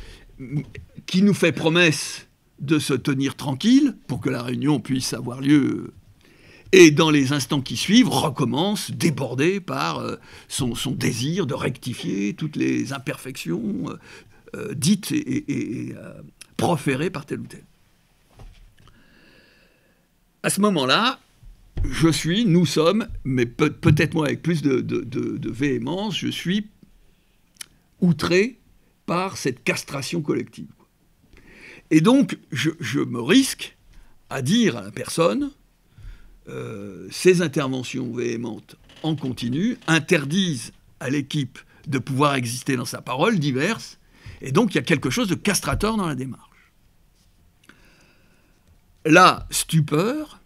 Speaker 5: qui nous fait promesse de se tenir tranquille pour que la réunion puisse avoir lieu et dans les instants qui suivent, recommence débordé par euh, son, désir de rectifier toutes les imperfections euh, euh, dites et, proférées par tel ou tel. À ce moment-là, je suis, nous sommes, mais peut-être moi avec plus de, véhémence, je suis outré par cette castration collective. Et donc, je me risque à dire à la personne, euh, ces interventions véhémentes en continu interdisent à l'équipe de pouvoir exister dans sa parole diverse, et donc il y a quelque chose de castrateur dans la démarche. La stupeur,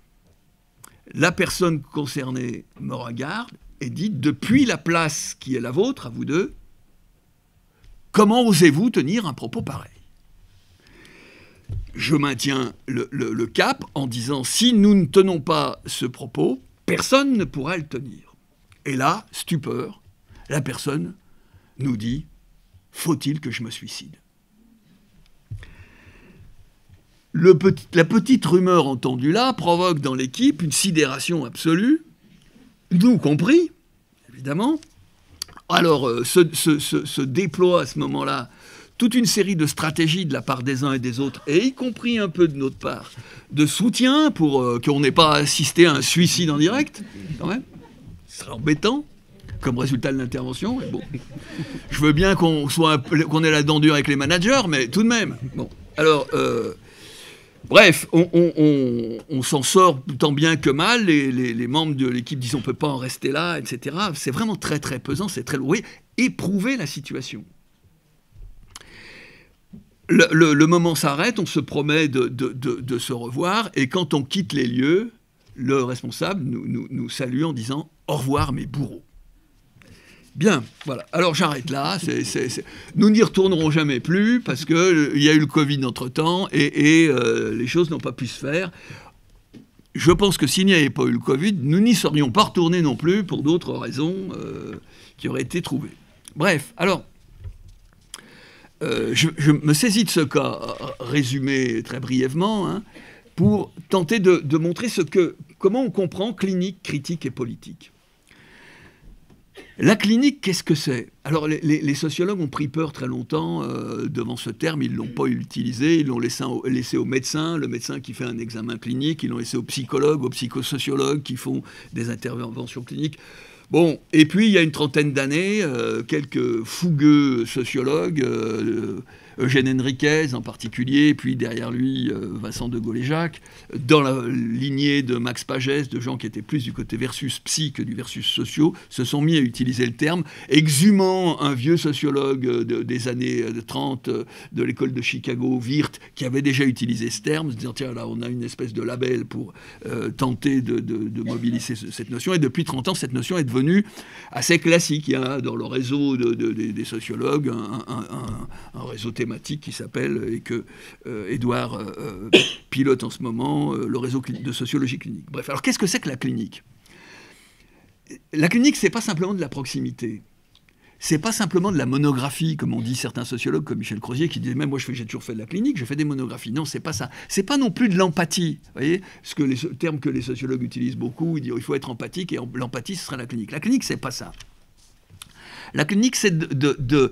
Speaker 5: la personne concernée me regarde et dit, depuis la place qui est la vôtre, à vous deux, comment osez-vous tenir un propos pareil? Je maintiens le, cap en disant si nous ne tenons pas ce propos, personne ne pourra le tenir. Et là, stupeur, la personne nous dit faut-il que je me suicide? La petite rumeur entendue là provoque dans l'équipe une sidération absolue, nous compris, évidemment. Alors, euh, se déploie à ce moment-là toute une série de stratégies de la part des uns et des autres, et y compris un peu de notre part, de soutien pour euh, qu'on n'ait pas assisté à un suicide en direct, quand même. Ce serait embêtant comme résultat de l'intervention. Bon. Je veux bien qu'on soit ait la dent dure avec les managers, mais tout de même. Bon. Alors, euh, bref, on, s'en sort tant bien que mal. Les, les membres de l'équipe disent on peut pas en rester là, etc. C'est vraiment très très pesant, c'est très lourd. Éprouver la situation le, moment s'arrête, on se promet de, se revoir, et quand on quitte les lieux, le responsable nous, salue en disant Au revoir, mes bourreaux. Bien, voilà. Alors j'arrête là. Nous n'y retournerons jamais plus parce qu'il euh, y a eu le Covid entre-temps et, euh, les choses n'ont pas pu se faire. Je pense que s'il n'y avait pas eu le Covid, nous n'y serions pas retournés non plus pour d'autres raisons euh, qui auraient été trouvées. Bref, alors, euh, je, me saisis de ce cas, résumé très brièvement, hein, pour tenter de, montrer ce que, comment on comprend clinique, critique et politique. La clinique, qu'est-ce que c'est? Alors, les, sociologues ont pris peur très longtemps euh, devant ce terme, ils ne l'ont pas utilisé, ils l'ont laissé, laissé, au médecin, le médecin qui fait un examen clinique, ils l'ont laissé aux psychologues, aux psychosociologues qui font des interventions cliniques. Bon, et puis il y a une trentaine d'années, euh, quelques fougueux sociologues, euh, Eugène Henriquez en particulier, puis derrière lui Vincent de Gaulle-Jacques, dans la lignée de Max Pagès, de gens qui étaient plus du côté versus psy que du versus sociaux, se sont mis à utiliser le terme, exhumant un vieux sociologue des années 30 de l'école de Chicago, Wirth, qui avait déjà utilisé ce terme, se disant tiens là on a une espèce de label pour tenter de, de mobiliser cette notion, et depuis 30 ans cette notion est devenue assez classique. Il y a dans le réseau des sociologues un, réseau thématique qui s'appelle, et que Edouard euh, euh, (coughs) pilote en ce moment, euh, le réseau de sociologie clinique. Bref, alors qu'est-ce que c'est que la clinique? La clinique, c'est pas simplement de la proximité c'est pas simplement de la monographie, comme on dit certains sociologues, comme Michel Crozier, qui disait même moi j'ai toujours fait de la clinique, je fais des monographies. Non, c'est pas ça. C'est pas non plus de l'empathie. Voyez, ce que les termes que les sociologues utilisent beaucoup, ils disent il faut être empathique et l'empathie ce sera la clinique. La clinique c'est pas ça. La clinique, c'est de,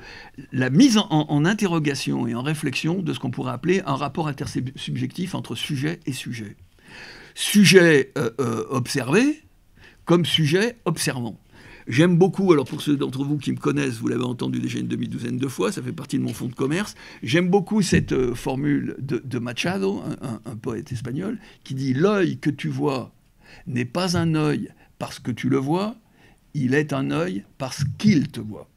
Speaker 5: la mise en, interrogation et en réflexion de ce qu'on pourrait appeler un rapport intersubjectif entre sujet et sujet. Sujet euh, euh, observé comme sujet observant. J'aime beaucoup, alors pour ceux d'entre vous qui me connaissent, vous l'avez entendu déjà une demi-douzaine de fois, ça fait partie de mon fonds de commerce, j'aime beaucoup cette euh, formule de, Machado, un, poète espagnol, qui dit L'œil que tu vois n'est pas un œil parce que tu le vois, il est un œil parce qu'il te voit.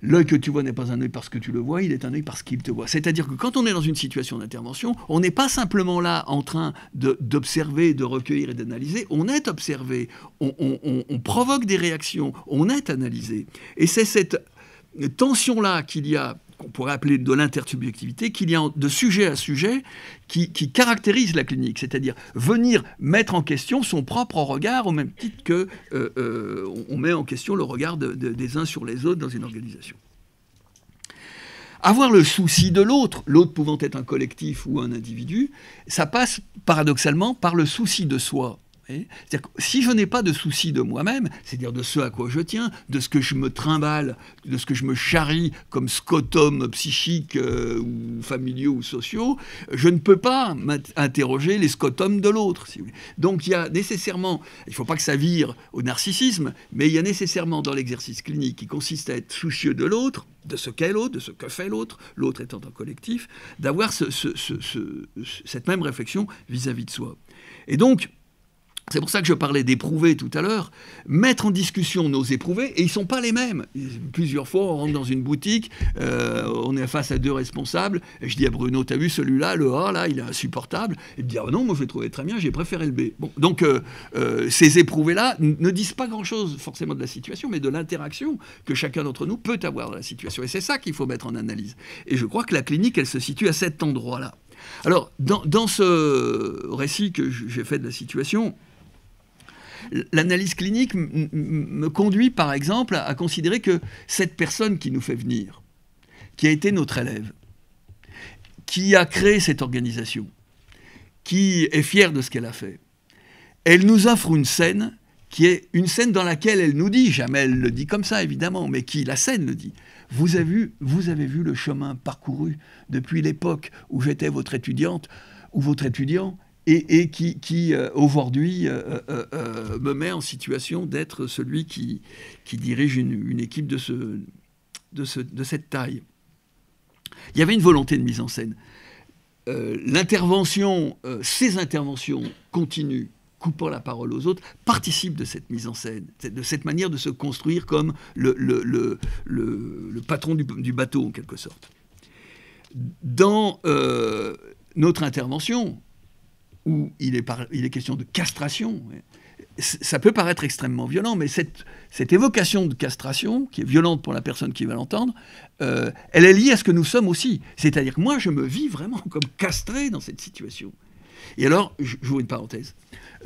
Speaker 5: L'œil que tu vois n'est pas un œil parce que tu le vois, il est un œil parce qu'il te voit. C'est-à-dire que quand on est dans une situation d'intervention, on n'est pas simplement là en train d'observer, de, recueillir et d'analyser, on est observé, on, provoque des réactions, on est analysé. Et c'est cette tension-là qu'il y a qu'on pourrait appeler de l'intersubjectivité, qu'il y a de sujet à sujet qui, caractérise la clinique, c'est-à-dire venir mettre en question son propre regard au même titre que euh, euh, on met en question le regard des uns sur les autres dans une organisation. Avoir le souci de l'autre, l'autre pouvant être un collectif ou un individu, ça passe paradoxalement par le souci de soi. C'est-à-dire que si je n'ai pas de souci de moi-même, c'est-à-dire de ce à quoi je tiens, de ce que je me trimballe, de ce que je me charrie comme scotum psychiques euh, ou familiaux ou sociaux, je ne peux pas interroger les scotums de l'autre. Donc il y a nécessairement, il ne faut pas que ça vire au narcissisme, mais il y a nécessairement dans l'exercice clinique qui consiste à être soucieux de l'autre, de ce qu'est l'autre, de ce que fait l'autre, l'autre étant un collectif, d'avoir cette même réflexion vis à -vis de soi. Et donc, c'est pour ça que je parlais d'éprouver tout à l'heure. Mettre en discussion nos éprouvés, et ils ne sont pas les mêmes. Plusieurs fois, on rentre dans une boutique, euh, on est face à deux responsables, et je dis à Bruno, t'as vu celui-là, le A, là, il est insupportable. Il me dit, ah non, moi je l'ai trouvé très bien, j'ai préféré le B. Bon, donc, euh, euh, ces éprouvés-là ne disent pas grand-chose forcément de la situation, mais de l'interaction que chacun d'entre nous peut avoir dans la situation. Et c'est ça qu'il faut mettre en analyse. Et je crois que la clinique, elle se situe à cet endroit-là. Alors, dans ce récit que j'ai fait de la situation, L'analyse clinique me conduit, par exemple, à considérer que cette personne qui nous fait venir, qui a été notre élève, qui a créé cette organisation, qui est fière de ce qu'elle a fait, elle nous offre une scène qui est une scène dans laquelle elle nous dit, jamais elle le dit comme ça évidemment, mais qui la scène le dit. Vous avez vu, vous avez vu le chemin parcouru depuis l'époque où j'étais votre étudiante ou votre étudiant et, qui, euh, aujourd'hui euh, euh, me met en situation d'être celui qui, dirige une, équipe de, ce, de, cette taille. Il y avait une volonté de mise en scène. L'intervention, ces interventions continues, coupant la parole aux autres, participent de cette mise en scène, de cette manière de se construire comme le, patron du, bateau, en quelque sorte. Dans notre intervention, où il est, question de castration, ça peut paraître extrêmement violent, mais cette, évocation de castration, qui est violente pour la personne qui va l'entendre, euh, elle est liée à ce que nous sommes aussi. C'est-à-dire que moi, je me vis vraiment (laughs) comme castré dans cette situation. Et alors, je vous une parenthèse.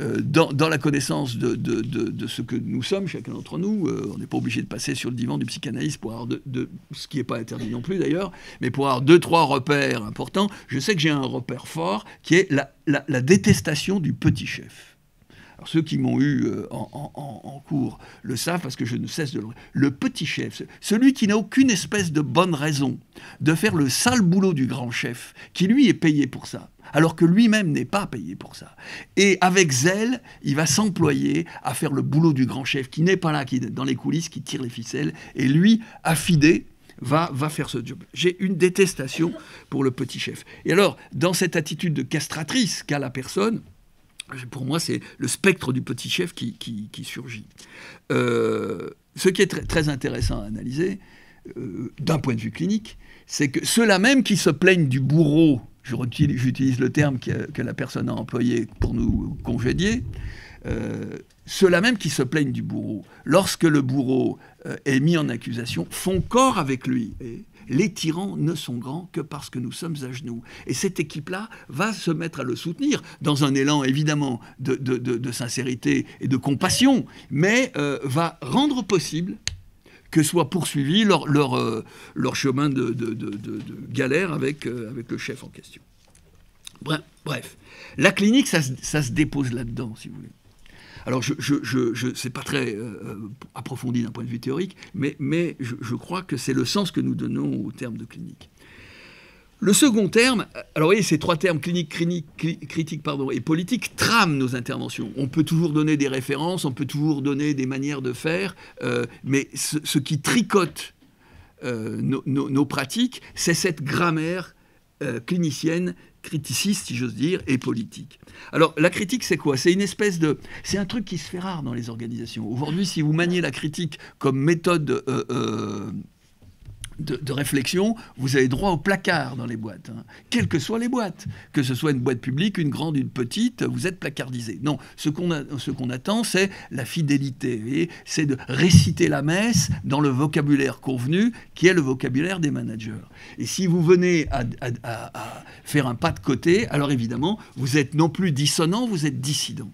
Speaker 5: Euh, dans, la connaissance de, ce que nous sommes, chacun d'entre nous, euh, on n'est pas obligé de passer sur le divan du psychanalyste pour avoir de, ce qui n'est pas interdit non plus d'ailleurs, mais pour avoir deux, trois repères importants. Je sais que j'ai un repère fort qui est la détestation du petit chef. Ceux qui m'ont eu euh, en, cours le savent parce que je ne cesse de le... Le petit chef, celui qui n'a aucune espèce de bonne raison de faire le sale boulot du grand chef, qui lui est payé pour ça, alors que lui-même n'est pas payé pour ça. Et avec zèle, il va s'employer à faire le boulot du grand chef, qui n'est pas là, qui est dans les coulisses, qui tire les ficelles, et lui, affidé, va, va faire ce job. J'ai une détestation pour le petit chef. Et alors, dans cette attitude de castratrice qu'a la personne, pour moi, c'est le spectre du petit chef qui, surgit. Euh, ce qui est très, intéressant à analyser, euh, d'un point de vue clinique, c'est que ceux-là même qui se plaignent du bourreau, j'utilise le terme que, la personne a employé pour nous congédier, euh, ceux-là même qui se plaignent du bourreau, lorsque le bourreau est mis en accusation, font corps avec lui. Les tyrans ne sont grands que parce que nous sommes à genoux. Et cette équipe-là va se mettre à le soutenir dans un élan évidemment de, sincérité et de compassion, mais euh, va rendre possible que soit poursuivi leur, euh, chemin de, galère avec, euh, avec le chef en question. Bref, la clinique, ça, se dépose là-dedans, si vous voulez. Alors, je, je, c'est pas très euh, approfondi d'un point de vue théorique, mais, mais je, crois que c'est le sens que nous donnons au terme de clinique. Le second terme, alors vous voyez, ces trois termes, clinique, critique et politique, trament nos interventions. On peut toujours donner des références, on peut toujours donner des manières de faire, euh, mais ce, qui tricote nos, pratiques, c'est cette grammaire clinicienne criticiste, si j'ose dire, et politique. Alors, la critique, c'est quoi? C'est une espèce de... C'est un truc qui se fait rare dans les organisations. Aujourd'hui, si vous maniez la critique comme méthode de, réflexion, vous avez droit au placard dans les boîtes, hein. quelles que soient les boîtes, que ce soit une boîte publique, une grande, une petite, vous êtes placardisé. Non, ce qu'on attend, c'est la fidélité, c'est de réciter la messe dans le vocabulaire convenu, qui est le vocabulaire des managers. Et si vous venez à, faire un pas de côté, alors évidemment, vous êtes non plus dissonant, vous êtes dissident.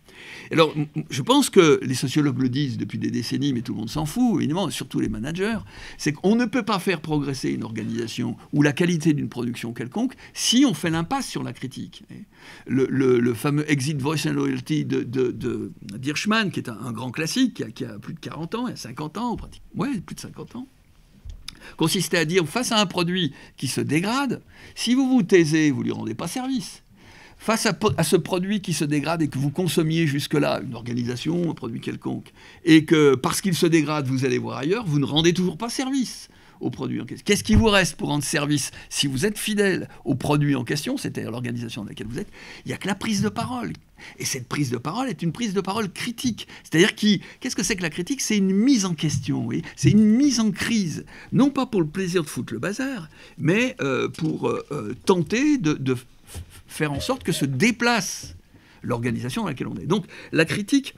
Speaker 5: Alors, je pense que les sociologues le disent depuis des décennies, mais tout le monde s'en fout, évidemment, surtout les managers, c'est qu'on ne peut pas faire progresser une organisation ou la qualité d'une production quelconque si on fait l'impasse sur la critique. Le, fameux Exit Voice and Loyalty de, de, Dirschman, qui est un, grand classique, qui a, plus de 40 ans, 50 ans, pratiquement, ouais, plus de 50 ans, consistait à dire, face à un produit qui se dégrade, si vous vous taisez, vous lui rendez pas service face à, ce produit qui se dégrade et que vous consommiez jusque-là, une organisation, un produit quelconque, et que parce qu'il se dégrade, vous allez voir ailleurs, vous ne rendez toujours pas service au produit en question. Qu'est-ce qui vous reste pour rendre service si vous êtes fidèle au produit en question, c'est-à-dire l'organisation dans laquelle vous êtes Il n'y a que la prise de parole. Et cette prise de parole est une prise de parole critique. C'est-à-dire qui qu'est-ce que c'est que la critique? C'est une mise en question. C'est une mise en crise. Non pas pour le plaisir de foutre le bazar, mais euh, pour euh, euh, tenter de, faire en sorte que se déplace l'organisation dans laquelle on est. Donc la critique,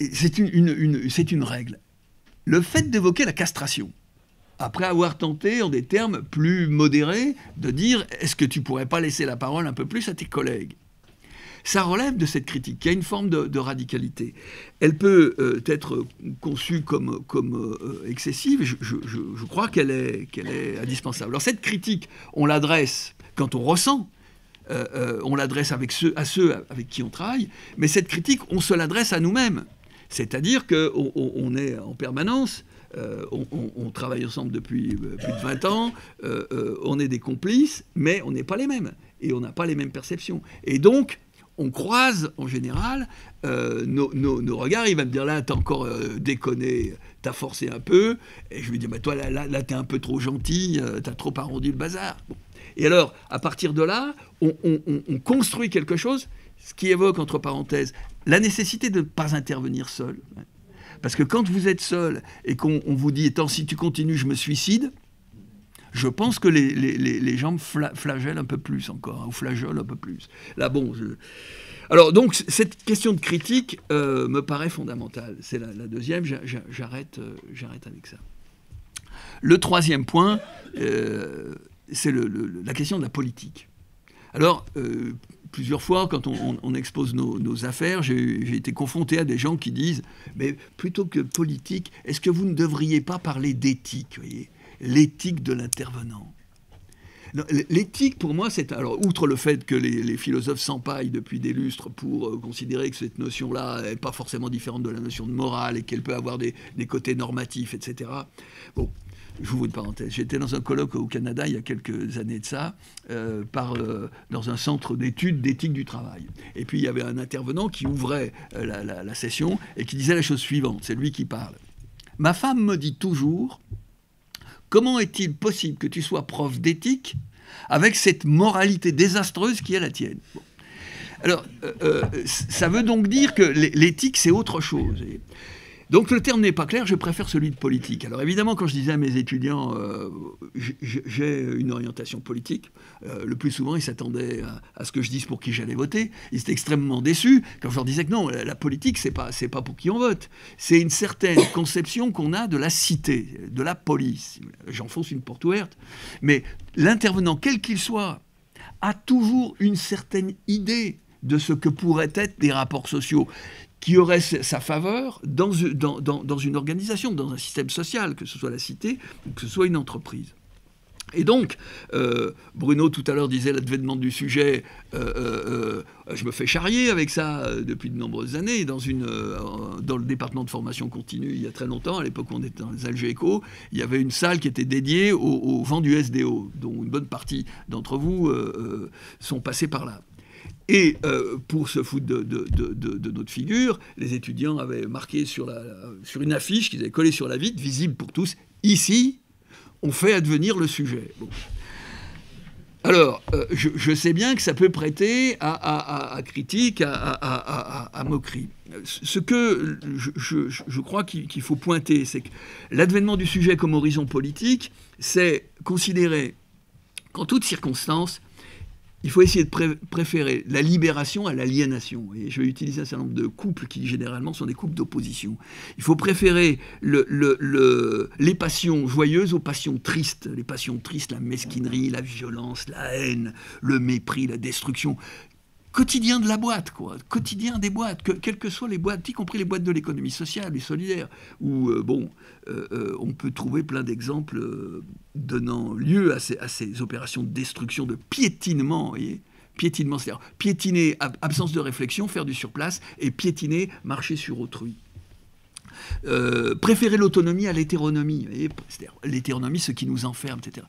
Speaker 5: c'est une règle. Le fait d'évoquer la castration, après avoir tenté, en des termes plus modérés, de dire est-ce que tu pourrais pas laisser la parole un peu plus à tes collègues? Ça relève de cette critique, qui a une forme de, radicalité. Elle peut euh, être conçue comme, comme euh, excessive, je, crois qu'elle est, qu'elle est indispensable. Alors cette critique, on l'adresse quand on ressent, euh, on l'adresse avec ceux, à ceux avec qui on travaille, mais cette critique, on se l'adresse à nous-mêmes. C'est-à-dire qu'on on est en permanence on, travaille ensemble depuis plus de 20 ans, on est des complices, mais on n'est pas les mêmes. Et on n'a pas les mêmes perceptions. Et donc, on croise en général euh, nos, regards. Il va me dire là, t'as encore euh, déconné, t'as forcé un peu. Et je lui dis, mais toi là, t'es un peu trop gentil, euh, t'as trop arrondi le bazar. Et alors, à partir de là, on, construit quelque chose, ce qui évoque, entre parenthèses, la nécessité de ne pas intervenir seul. Parce que quand vous êtes seul et qu'on vous dit, tant si tu continues, je me suicide, je pense que les, les, les, gens flagellent un peu plus encore, hein, ou flageolent un peu plus. Là, bon, Alors, donc, cette question de critique euh, me paraît fondamentale. C'est la, deuxième, j'arrête euh, j'arrête avec ça. Le troisième point, euh, c'est la question de la politique. Alors, plusieurs fois, quand on, expose nos, affaires, j'ai été confronté à des gens qui disent, mais plutôt que politique, est-ce que vous ne devriez pas parler d'éthique l'éthique de l'intervenant. L'éthique, pour moi, c'est. Alors, outre le fait que les, philosophes s'empaillent depuis des lustres pour euh, considérer que cette notion-là n'est pas forcément différente de la notion de morale et qu'elle peut avoir des, côtés normatifs, etc. Bon, je vous ouvre une parenthèse. J'étais dans un colloque au Canada il y a quelques années de ça, euh, euh, dans un centre d'études d'éthique du travail. Et puis, il y avait un intervenant qui ouvrait la, la session et qui disait la chose suivante c'est lui qui parle. Ma femme me dit toujours, comment est-il possible que tu sois prof d'éthique avec cette moralité désastreuse qui est la tienne? Alors, euh, euh, ça veut donc dire que l'éthique, c'est autre chose. Donc le terme n'est pas clair, je préfère celui de politique. Alors évidemment, quand je disais à mes étudiants, euh, j'ai une orientation politique, euh, le plus souvent ils s'attendaient à, ce que je dise pour qui j'allais voter. Ils étaient extrêmement déçus quand je leur disais que non, la, politique, c'est pas, pas pour qui on vote. C'est une certaine (coughs) conception qu'on a de la cité, de la police. J'enfonce une porte ouverte. Mais l'intervenant, quel qu'il soit, a toujours une certaine idée de ce que pourraient être des rapports sociaux qui aurait sa faveur dans, une organisation, dans un système social, que ce soit la cité ou que ce soit une entreprise. Et donc, euh, Bruno tout à l'heure disait l'advénement du sujet, euh, euh, je me fais charrier avec ça depuis de nombreuses années. Dans le département de formation continue, il y a très longtemps, à l'époque où on était dans les Algéco, il y avait une salle qui était dédiée au, au vent du SDO, dont une bonne partie d'entre vous sont passés par là. Et euh, pour se foutre de, notre figure, les étudiants avaient marqué sur, la, sur une affiche qu'ils avaient collée sur la vitre, visible pour tous, ici, on fait advenir le sujet. Alors, euh, je, sais bien que ça peut prêter à, critique, à, moquerie. Ce que je, crois qu'il faut pointer, c'est que l'advénement du sujet comme horizon politique, c'est considérer qu'en toutes circonstances, il faut essayer de préférer la libération à l'aliénation. Et je vais utiliser un certain nombre de couples qui généralement sont des couples d'opposition. Il faut préférer les passions joyeuses aux passions tristes. Les passions tristes, la mesquinerie, la violence, la haine, le mépris, la destruction quotidien de la boîte, quoi, quotidien des boîtes, que, quelles que soient les boîtes, y compris les boîtes de l'économie sociale et solidaire, où euh, bon, euh, euh, on peut trouver plein d'exemples donnant lieu à ces, opérations de destruction, de piétinement, voyez. Piétinement, c'est-à-dire piétiner, absence de réflexion, faire du surplace, et piétiner, marcher sur autrui. préférer l'autonomie à l'hétéronomie, c'est-à-dire l'hétéronomie, ce qui nous enferme, etc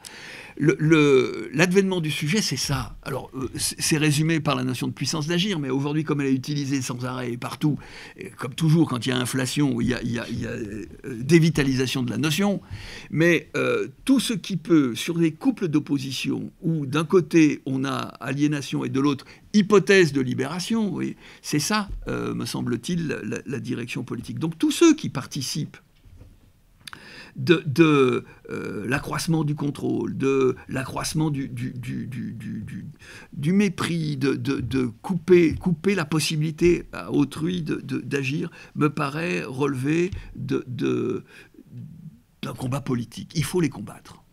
Speaker 5: l'advénement du sujet, c'est ça. Alors, euh, c'est résumé par la notion de puissance d'agir, mais aujourd'hui, comme elle est utilisée sans arrêt et partout, comme toujours quand il y a inflation, il y a, il y a, euh, dévitalisation de la notion, mais euh, tout ce qui peut, sur des couples d'opposition, où d'un côté on a aliénation et de l'autre hypothèse de libération, c'est ça, me semble-t-il, la direction politique. Donc tous ceux qui participent de, euh, l'accroissement du contrôle, de l'accroissement du, du, mépris, de, couper, couper la possibilité à autrui d'agir, me paraît relever d'un combat politique. Il faut les combattre.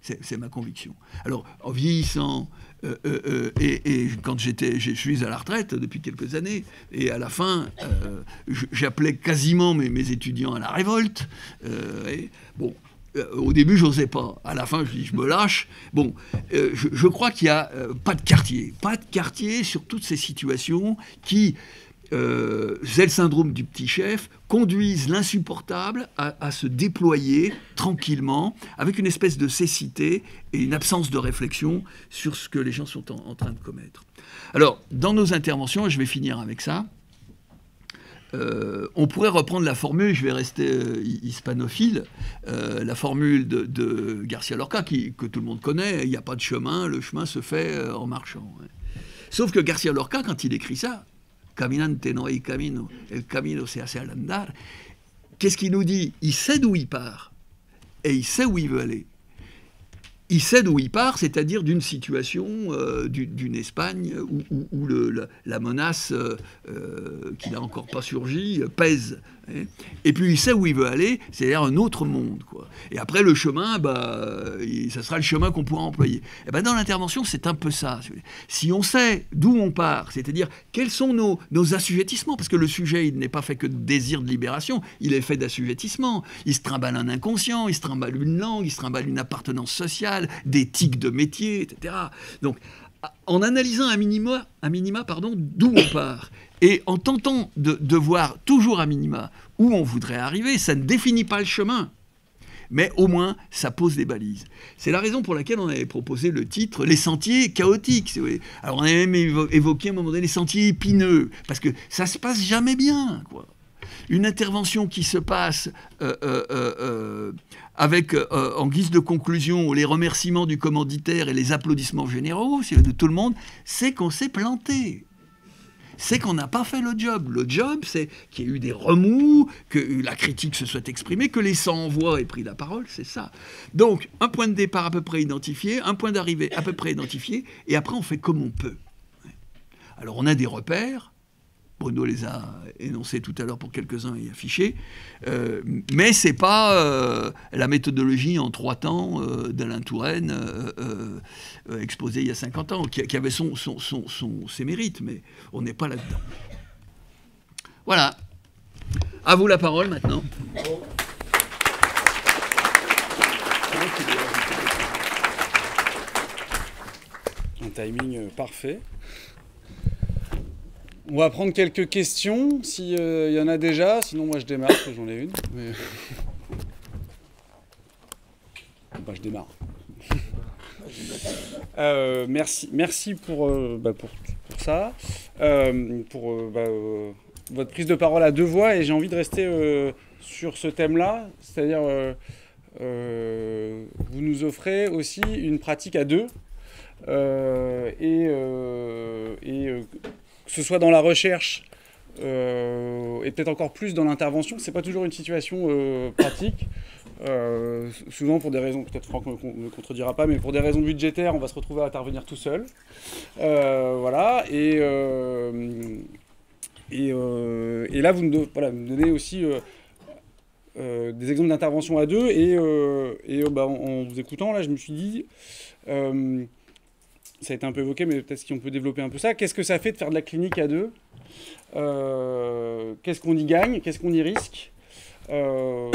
Speaker 5: C'est ma conviction. Alors, en vieillissant, euh, euh, euh, et, quand j'étais, je suis à la retraite depuis quelques années, et à la fin, j'appelais quasiment mes, étudiants à la révolte. Bon, au début, je n'osais pas. À la fin, je dis, je me lâche. Bon, je, je, crois qu'il n'y a pas de quartier. Pas de quartier sur toutes ces situations qui euh, le syndrome du petit chef, conduisent l'insupportable à, se déployer tranquillement, avec une espèce de cécité et une absence de réflexion sur ce que les gens sont en, train de commettre. Alors, dans nos interventions, et je vais finir avec ça, euh, on pourrait reprendre la formule, je vais rester euh, hispanophile, la formule de, Garcia Lorca, que tout le monde connaît, il n'y a pas de chemin, le chemin se fait en marchant. Sauf que Garcia Lorca, quand il écrit ça, no hay camino, el camino se hace al andar. Qu'est-ce qu'il nous dit? Il sait d'où il part et il sait où il veut aller il sait d'où il part, c'est-à-dire d'une situation, euh, d'une Espagne où, la, menace, euh, euh, qui n'a encore pas surgi, pèse. Et puis il sait où il veut aller, c'est-à-dire un autre monde. Quoi. Et après, le chemin, bah, ça sera le chemin qu'on pourra employer. Et ben, dans l'intervention, c'est un peu ça. Si on sait d'où on part, c'est-à-dire quels sont nos, nos assujettissements, parce que le sujet, il n'est pas fait que de désir de libération, il est fait d'assujettissement. Il se trimballe un inconscient, il se trimballe une langue, il se trimballe une appartenance sociale d'éthique de métier, etc. Donc, en analysant un minima, minima pardon, d'où on part, et en tentant de, voir toujours un minima où on voudrait arriver, ça ne définit pas le chemin, mais au moins ça pose des balises. C'est la raison pour laquelle on avait proposé le titre Les sentiers chaotiques. Alors on avait même évoqué à un moment donné les sentiers épineux, parce que ça se passe jamais bien. Une intervention qui se passe euh, euh, euh, avec en guise de conclusion les remerciements du commanditaire et les applaudissements généraux de tout le monde, c'est qu'on s'est planté c'est qu'on n'a pas fait le job. Le job, c'est qu'il y ait eu des remous, que la critique se soit exprimée, que les sans-voix aient pris la parole, c'est ça. Donc, un point de départ à peu près identifié, un point d'arrivée à peu près identifié, et après on fait comme on peut. Alors on a des repères, Bruno les a énoncés tout à l'heure pour quelques-uns et affichés, euh, mais c'est pas euh, la méthodologie en trois temps euh, d'Alain Touraine exposée il y a 50 ans, qui, avait son, ses mérites, mais on n'est pas là-dedans. Voilà. À vous la parole maintenant.
Speaker 3: Un timing parfait. On va prendre quelques questions, s'il euh, y en a déjà. Sinon, moi, je démarre, parce que j'en ai une. (laughs) Bah, je démarre. (laughs) Euh, merci, merci pour, euh, bah, pour, ça, pour bah, votre prise de parole à deux voix. Et j'ai envie de rester sur ce thème-là, c'est-à-dire vous nous offrez aussi une pratique à deux. et, et que ce soit dans la recherche euh, et peut-être encore plus dans l'intervention, c'est pas toujours une situation euh, pratique. Euh, souvent pour des raisons, peut-être Franck ne me, contredira pas, mais pour des raisons budgétaires, on va se retrouver à intervenir tout seul. voilà, et, là, vous me, donnez aussi des exemples d'intervention à deux, et, bah, en, vous écoutant, là, je me suis dit ça a été un peu évoqué, mais peut-être qu'on peut développer un peu ça. Qu'est-ce que ça fait de faire de la clinique à deux? Euh, Qu'est-ce qu'on y gagne? Qu'est-ce qu'on y risque? Euh,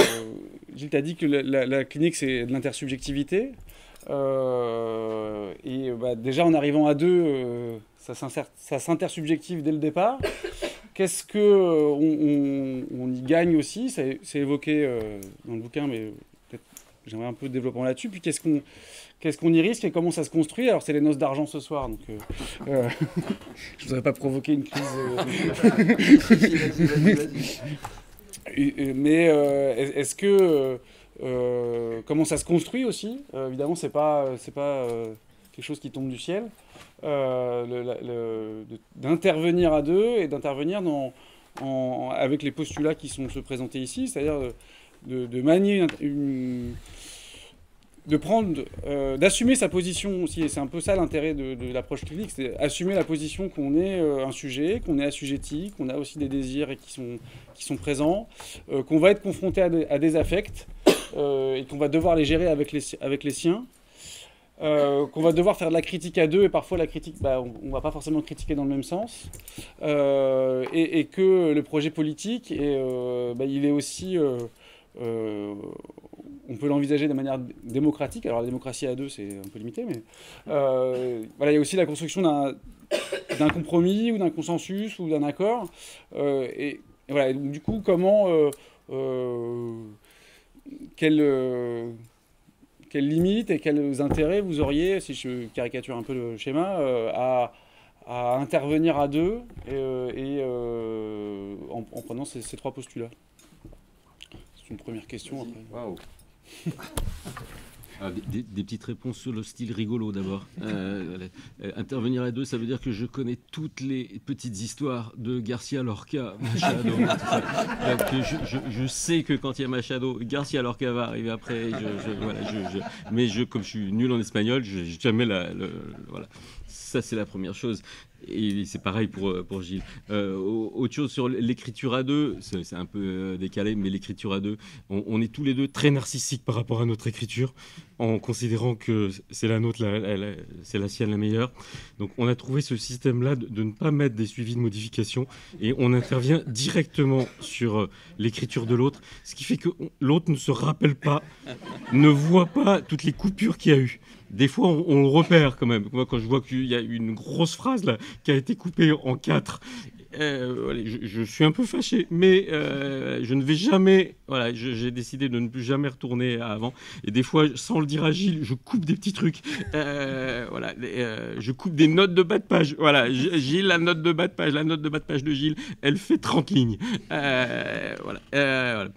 Speaker 3: Gilles t'a dit que la, clinique, c'est de l'intersubjectivité. Euh, et bah, déjà, en arrivant à deux, ça s'intersubjective dès le départ. Qu'est-ce qu'on on, y gagne aussi? C'est évoqué dans le bouquin, mais j'aimerais un peu de développement là-dessus. Puis qu'est-ce qu'on qu'est-ce qu'on y risque et comment ça se construit? Alors, c'est les noces d'argent ce soir, donc euh, euh (laughs) je ne voudrais pas provoquer une crise. Euh, (laughs) mais est-ce que. comment ça se construit aussi? Évidemment, ce n'est pas, c'est pas quelque chose qui tombe du ciel. d'intervenir à deux et d'intervenir dans, avec les postulats qui sont se présenter ici, c'est-à-dire de, manier une de prendre, euh, d'assumer sa position aussi, et c'est un peu ça l'intérêt de, l'approche clinique, c'est assumer la position qu'on est euh, un sujet, qu'on est assujetti, qu'on a aussi des désirs et qui sont, qui sont présents, euh, qu'on va être confronté à, des affects et qu'on va devoir les gérer avec les, avec les siens, qu'on va devoir faire de la critique à deux et parfois la critique, bah, on, ne va pas forcément critiquer dans le même sens, et, que le projet politique, bah, il est aussi on peut l'envisager de manière démocratique. Alors la démocratie à deux, c'est un peu limité, mais euh, voilà, il y a aussi la construction d'un compromis ou d'un consensus ou d'un accord. Euh, et, voilà, du coup, comment, euh, quelles, limites et quels intérêts vous auriez, si je caricature un peu le schéma, à, intervenir à deux et, en, prenant ces, trois postulats? Une première question. Après. (laughs)
Speaker 4: Ah, des, petites réponses sur le style rigolo d'abord. (laughs) Euh, euh, intervenir à deux, ça veut dire que je connais toutes les petites histoires de Garcia Lorca, Machado. (laughs) je, sais que quand il y a Machado, Garcia Lorca va arriver après. mais je, comme je suis nul en espagnol, je jamais la. voilà. Ça, c'est la première chose. Et c'est pareil pour, euh, pour Gilles. Euh, autre chose sur l'écriture à deux, c'est un peu euh, décalé, mais l'écriture à deux, on, est tous les deux très narcissiques par rapport à notre écriture, en considérant que c'est la nôtre, c'est la sienne la meilleure. Donc on a trouvé ce système-là de, ne pas mettre des suivis de modification et on intervient directement sur l'écriture de l'autre, ce qui fait que l'autre ne se rappelle pas, ne voit pas toutes les coupures qu'il y a eu des fois, on, le repère quand même. Moi, quand je vois qu'il y a une grosse phrase là qui a été coupée en quatre, euh, je, suis un peu fâché, mais euh, je ne vais jamais. Voilà, j'ai décidé de ne plus jamais retourner avant. Et des fois, sans le dire à Gilles, je coupe des petits trucs. Euh, voilà, je coupe des notes de bas de page. Voilà, Gilles, la note de bas de page, la note de bas de page de Gilles, elle fait 30 lignes. voilà. voilà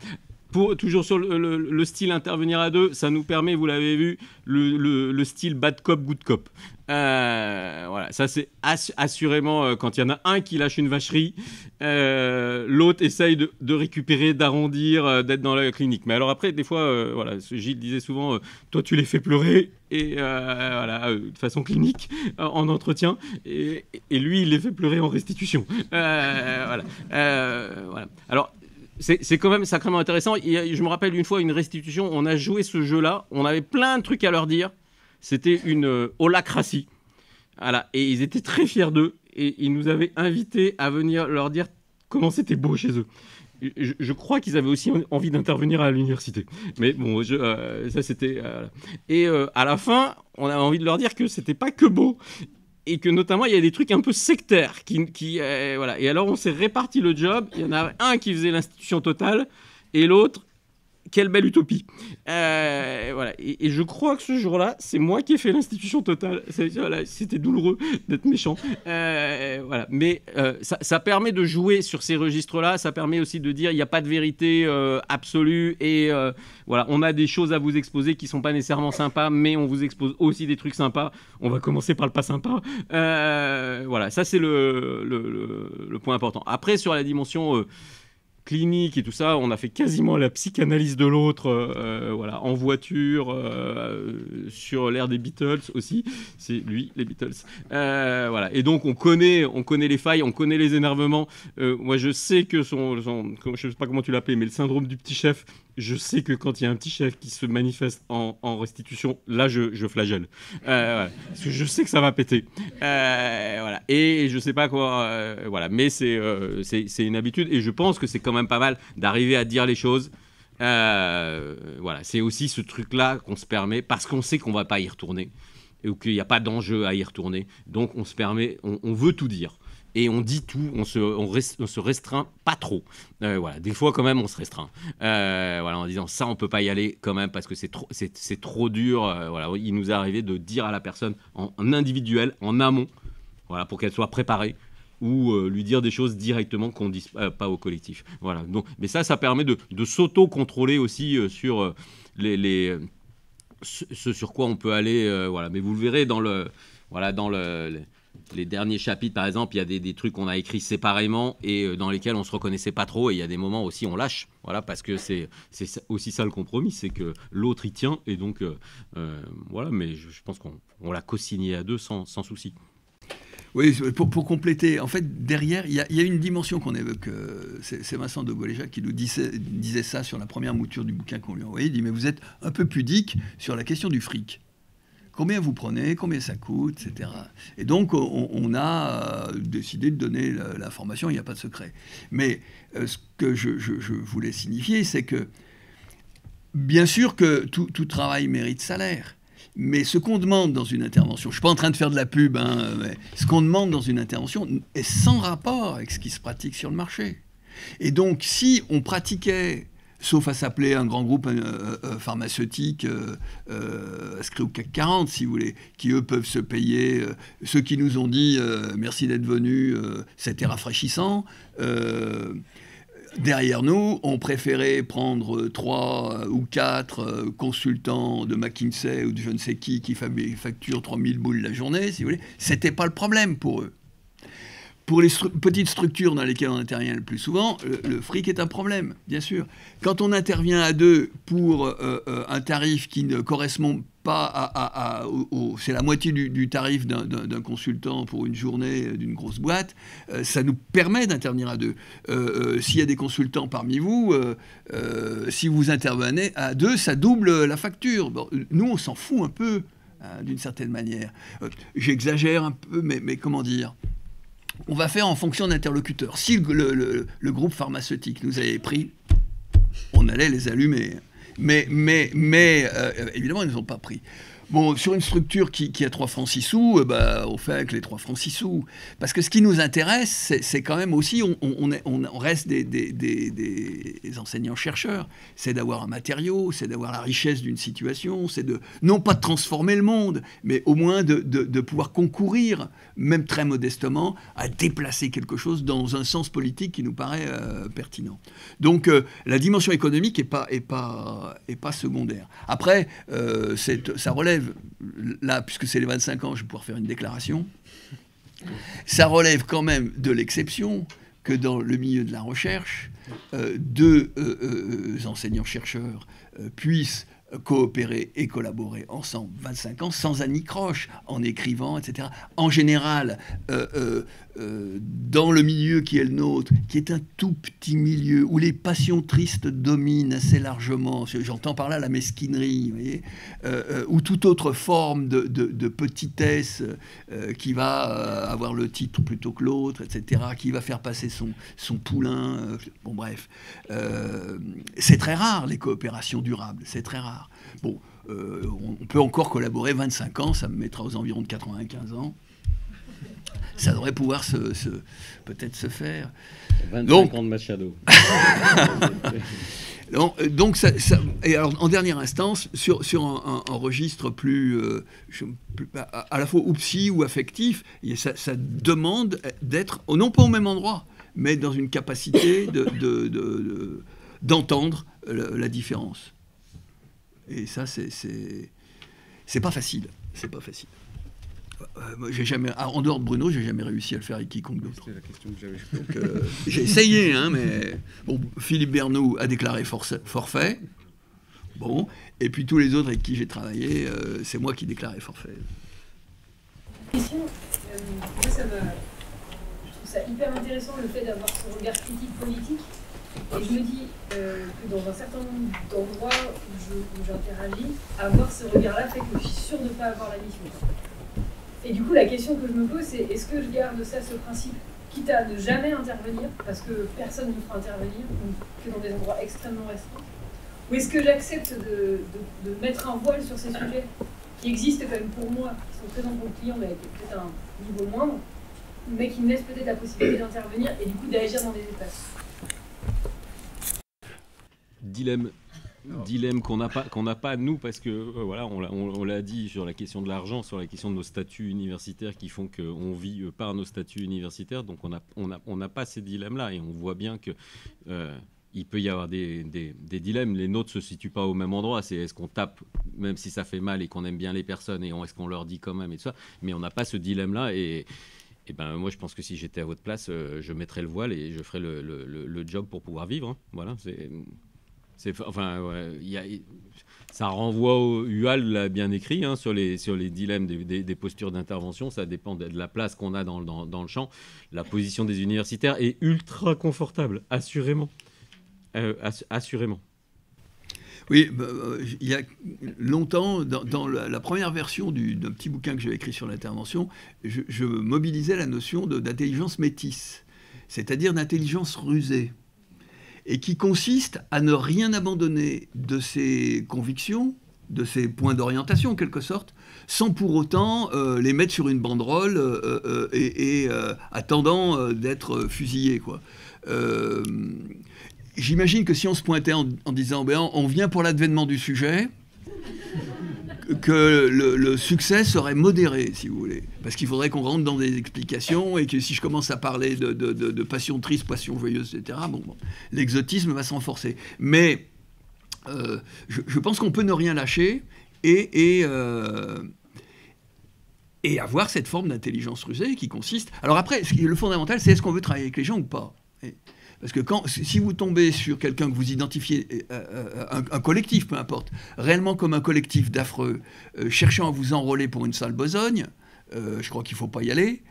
Speaker 4: toujours sur le, style intervenir à deux, ça nous permet, vous l'avez vu, le, style bad cop, good cop. Euh, voilà, ça c'est assurément euh, quand il y en a un qui lâche une vacherie, euh, l'autre essaye de, récupérer, d'arrondir, d'être dans la clinique. Mais alors après, des fois, voilà, Gilles disait souvent, toi tu les fais pleurer et voilà, de façon clinique en entretien, et, et, lui il les fait pleurer en restitution. voilà, voilà. Alors c'est quand même sacrément intéressant. je me rappelle une fois une restitution, on a joué ce jeu-là, on avait plein de trucs à leur dire. C'était une euh, holacratie. Voilà. Et ils étaient très fiers d'eux. Et ils nous avaient invités à venir leur dire comment c'était beau chez eux. Je, crois qu'ils avaient aussi envie d'intervenir à l'université. Mais bon, euh, ça c'était. Euh, et à la fin, on avait envie de leur dire que c'était pas que beau et que notamment il y a des trucs un peu sectaires qui, euh, voilà. Et alors on s'est réparti le job. Il y en a un qui faisait l'institution totale et l'autre quelle belle utopie. Euh, voilà. Et, je crois que ce jour-là, c'est moi qui ai fait l'institution totale. C'était douloureux d'être méchant. Euh, voilà. Mais euh, ça, permet de jouer sur ces registres-là. Ça permet aussi de dire il n'y a pas de vérité absolue. Et voilà, on a des choses à vous exposer qui sont pas nécessairement sympas, mais on vous expose aussi des trucs sympas. On va commencer par le pas sympa. voilà, ça c'est le, point important. Après, sur la dimension clinique et tout ça, on a fait quasiment la psychanalyse de l'autre, euh, euh, voilà, en voiture, euh, sur l'ère des Beatles aussi. C'est lui, les Beatles. voilà. Et donc on connaît, on connaît les failles, on connaît les énervements. moi, je sais que son, son, je sais pas comment tu l'appelles, mais le syndrome du petit chef, je sais que quand il y a un petit chef qui se manifeste en, restitution, là, je, je flagelle. Euh, Parce que je sais que ça va péter. Euh, voilà. Et je sais pas quoi. Euh, voilà. Mais c'est c'est une habitude. Et je pense que c'est quand même pas mal d'arriver à dire les choses. voilà. C'est aussi ce truc-là qu'on se permet parce qu'on sait qu'on va pas y retourner. Et qu'il n'y a pas d'enjeu à y retourner. Donc, on se permet, on veut tout dire et on dit tout, on se, on, se restreint pas trop. Euh, voilà, des fois quand même on se restreint. Euh, voilà, en disant ça on peut pas y aller quand même parce que c'est trop, c'est, trop dur. Euh, voilà, il nous est arrivé de dire à la personne en, individuel, en amont, voilà, pour qu'elle soit préparée ou lui dire des choses directement qu'on ne dise pas au collectif. Voilà. Donc, mais ça, ça permet de, s'auto-contrôler aussi sur les, les, ce, sur quoi on peut aller. voilà. Mais vous le verrez dans le, voilà, dans le, les derniers chapitres, par exemple, il y a des, trucs qu'on a écrits séparément et euh, dans lesquels on se reconnaissait pas trop. Et il y a des moments aussi on lâche, voilà, parce que c'est aussi ça le compromis, c'est que l'autre y tient et donc euh, euh, voilà. Mais je, pense qu'on l'a co-signé à deux sans, souci.
Speaker 5: Oui, pour, compléter, en fait, derrière, il y, a, une dimension qu'on évoque. c'est Vincent de Goléja qui nous disait, disait, ça sur la première mouture du bouquin qu'on lui a envoyé. Il dit Mais vous êtes un peu pudique sur la question du fric combien vous prenez, combien ça coûte, etc. Et donc, on, a euh, décidé de donner l'information, il n'y a pas de secret. Mais euh, ce que je, voulais signifier, c'est que, bien sûr que tout, travail mérite salaire. Mais ce qu'on demande dans une intervention, je ne suis pas en train de faire de la pub, hein, mais ce qu'on demande dans une intervention est sans rapport avec ce qui se pratique sur le marché. Et donc, si on pratiquait sauf à s'appeler un grand groupe euh, euh, pharmaceutique euh, inscrit au CAC 40, si vous voulez, qui eux peuvent se payer. ceux qui nous ont dit merci d'être venus, c'était rafraîchissant. Derrière nous, on préférait prendre trois ou quatre consultants de McKinsey ou de je ne sais qui qui facturent 3000 boules la journée, si vous voulez. C'était pas le problème pour eux. Pour les petites structures dans lesquelles on intervient le plus souvent, le, fric est un problème, bien sûr. Quand on intervient à deux pour euh, euh, un tarif qui ne correspond c'est la moitié du, tarif d'un consultant pour une journée d'une grosse boîte, euh, ça nous permet d'intervenir à deux. S'il y a des consultants parmi vous, si vous intervenez à deux, ça double la facture. nous, on s'en fout un peu, hein, d'une certaine manière. J'exagère un peu, mais comment dire? On va faire en fonction d'interlocuteurs. Si le, groupe pharmaceutique nous avait pris, on allait les allumer. Mais, mais, mais euh, évidemment, ils ne nous ont pas pris. Bon, sur une structure qui, a 3 francs 6 sous, euh, bah, on fait avec les 3 francs 6 sous. Parce que ce qui nous intéresse, c'est quand même aussi, on, reste des, enseignants-chercheurs, c'est d'avoir un matériau, c'est d'avoir la richesse d'une situation, c'est de, non pas de transformer le monde, mais au moins de, pouvoir concourir, même très modestement, à déplacer quelque chose dans un sens politique qui nous paraît euh, pertinent. Donc euh, la dimension économique n'est pas, est pas, est pas secondaire. Après, ça relève là, puisque c'est les 25 ans, je vais pouvoir faire une déclaration, ça relève quand même de l'exception que dans le milieu de la recherche, euh, deux euh, euh, enseignants-chercheurs puissent coopérer et collaborer ensemble 25 ans sans anicroche, en écrivant, etc. En général, euh, euh, euh, dans le milieu qui est le nôtre, qui est un tout petit milieu où les passions tristes dominent assez largement, j'entends par là la mesquinerie, vous ou toute autre forme de, de petitesse qui va avoir le titre plutôt que l'autre, etc., qui va faire passer son, son poulain, bon bref. c'est très rare les coopérations durables, c'est très rare. Bon, euh, on peut encore collaborer 25 ans, ça me mettra aux environs de 95 ans. Ça devrait pouvoir se, peut-être se faire.
Speaker 4: 25 ans de Machado. (laughs)
Speaker 5: Euh, donc, ça, et alors, en dernière instance, sur, sur un, registre plus, euh, à la fois oupsi ou affectif, ça, ça demande d'être, non pas au même endroit, mais dans une capacité d'entendre de, de, la différence. Et ça, c'est c'est pas facile. C'est pas facile. Euh, j'ai jamais, ah, en dehors de Bruno, j'ai jamais réussi à le faire avec quiconque d'autre.
Speaker 3: C'est la question que j'avais.
Speaker 5: Euh, j'ai essayé, hein, mais bon, Philippe Bernou a déclaré forfait. Bon, et puis tous les autres avec qui j'ai travaillé, euh, c'est moi qui déclarais forfait.
Speaker 6: Question, moi ça me, je trouve ça hyper intéressant le fait d'avoir ce regard critique politique et je me dis euh, que dans un certain nombre d'endroits où j'interagis, avoir ce regard-là fait que je suis sûre de ne pas avoir la mission. Et du coup, la question que je me pose, c'est est-ce que je garde ça, ce principe, quitte à ne jamais intervenir, parce que personne ne fera intervenir, que dans des endroits extrêmement restreints Ou est-ce que j'accepte de, de, mettre un voile sur ces sujets qui existent quand même pour moi, qui sont présents pour le client, mais avec peut-être un niveau moindre, mais qui me laissent peut-être la possibilité d'intervenir et du coup d'agir dans des espaces?
Speaker 4: Dilemme dilemme qu'on n'a pas qu'on n'a pas nous parce que euh, voilà on l'a dit sur la question de l'argent sur la question de nos statuts universitaires qui font qu'on vit euh, par nos statuts universitaires donc on n'a on a, on pas ces dilemmes là et on voit bien que euh, il peut y avoir des, des, dilemmes. Les nôtres se situent pas au même endroit. C'est est-ce qu'on tape, même si ça fait mal et qu'on aime bien les personnes, et est-ce qu'on leur dit quand même et tout ça. Mais on n'a pas ce dilemme-là. Et, et ben moi, je pense que si j'étais à votre place, je mettrais le voile et je ferais le, le, le job pour pouvoir vivre. Hein. Voilà. C'est enfin, ça renvoie au UAL l'a bien écrit hein, sur, les, sur les dilemmes des, postures d'intervention. Ça dépend de, la place qu'on a dans, dans, le champ. La position des universitaires est ultra confortable, assurément. Euh, assurément.
Speaker 5: Oui, bah, euh, il y a longtemps, dans, la, première version d'un petit bouquin que j'ai écrit sur l'intervention, je, mobilisais la notion d'intelligence métisse, c'est-à-dire d'intelligence rusée et qui consiste à ne rien abandonner de ses convictions, de ses points d'orientation en quelque sorte, sans pour autant euh, les mettre sur une banderole euh, euh, et, attendant d'être fusillé. J'imagine que si on se pointait en, disant ben, on vient pour l'avènement du sujet, que le, succès serait modéré, si vous voulez. Parce qu'il faudrait qu'on rentre dans des explications et que si je commence à parler de, passion triste, passion joyeuse, etc., bon, l'exotisme va s'enforcer. Mais euh, je, pense qu'on peut ne rien lâcher et, euh, et avoir cette forme d'intelligence rusée qui consiste. Alors après, le fondamental, c'est est-ce qu'on veut travailler avec les gens ou pas? Parce que quand, si vous tombez sur quelqu'un que vous identifiez, euh, euh, un, collectif, peu importe, réellement comme un collectif d'affreux, euh, cherchant à vous enrôler pour une sale besogne, je crois qu'il ne faut pas y aller,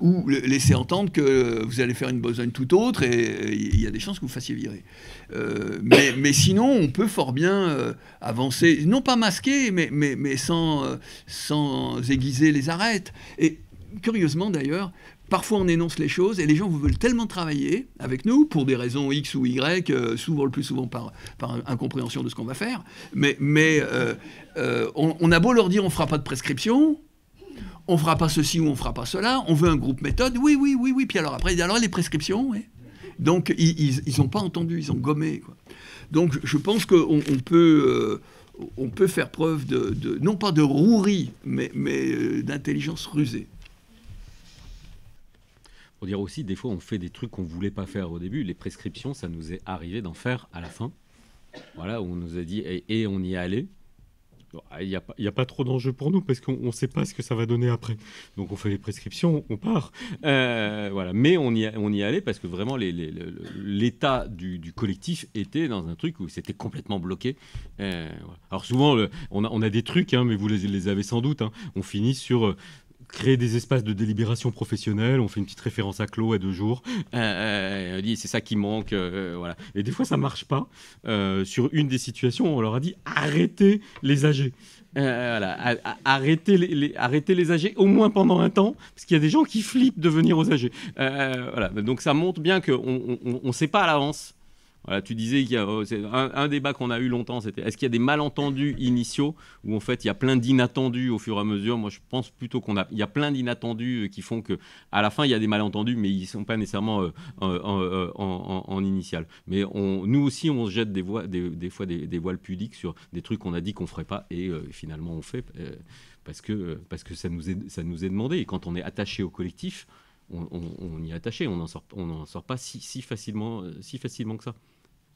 Speaker 5: ou laisser entendre que vous allez faire une besogne tout autre et il y a des chances que vous fassiez virer. Mais, mais, sinon, on peut fort bien avancer, non pas masquer, mais, mais, mais sans, sans aiguiser les arêtes. Et curieusement d'ailleurs, parfois on énonce les choses et les gens veulent tellement travailler avec nous, pour des raisons X ou Y, euh, souvent le plus souvent par, par incompréhension de ce qu'on va faire, mais, mais on, on, a beau leur dire on fera pas de prescription, on fera pas ceci ou on fera pas cela, on veut un groupe méthode, oui, oui, oui, oui, puis alors après, alors les prescriptions. Donc ils n'ont pas entendu, ils ont gommé. Quoi. Donc je pense qu'on on peut, euh, on peut faire preuve de, non pas de rouerie, mais, mais euh, d'intelligence rusée.
Speaker 4: Dire aussi, des fois, on fait des trucs qu'on voulait pas faire au début. Les prescriptions, ça nous est arrivé d'en faire à la fin. Voilà, on nous a dit et on y est allé. Il n'y a, pas trop d'enjeux pour nous parce qu'on ne sait pas ce que ça va donner après. Donc on fait les prescriptions, on part. Euh, voilà. Mais on y, on y allait parce que vraiment l'état du, collectif était dans un truc où c'était complètement bloqué. Euh, Alors souvent, on, a, des trucs, hein, mais vous les, les, avez sans doute. Hein. On finit sur euh, créer des espaces de délibération professionnelle, on fait une petite référence à Clos à deux jours, euh, euh, on dit c'est ça qui manque, euh, voilà. Et des fois ça marche pas. sur une des situations, on leur a dit arrêtez les âgés. voilà, arrêtez les, les âgés au moins pendant un temps, parce qu'il y a des gens qui flippent de venir aux âgés. voilà, donc ça montre bien qu'on ne sait pas à l'avance tu disais qu'il y a oh, un, débat qu'on a eu longtemps, c'était est-ce qu'il y a des malentendus initiaux où en fait il y a plein d'inattendus au fur et à mesure? Moi, je pense plutôt qu'on a, il y a plein d'inattendus euh, qui font que à la fin il y a des malentendus, mais ils sont pas nécessairement euh, en, initial. Mais nous aussi, on se jette des, voix, des, fois des, voiles pudiques sur des trucs qu'on a dit qu'on ferait pas et euh, finalement on fait parce que parce que ça nous est ça nous est demandé. Et quand on est attaché au collectif, on, y est attaché, on n'en sort, pas si, facilement, si facilement que ça.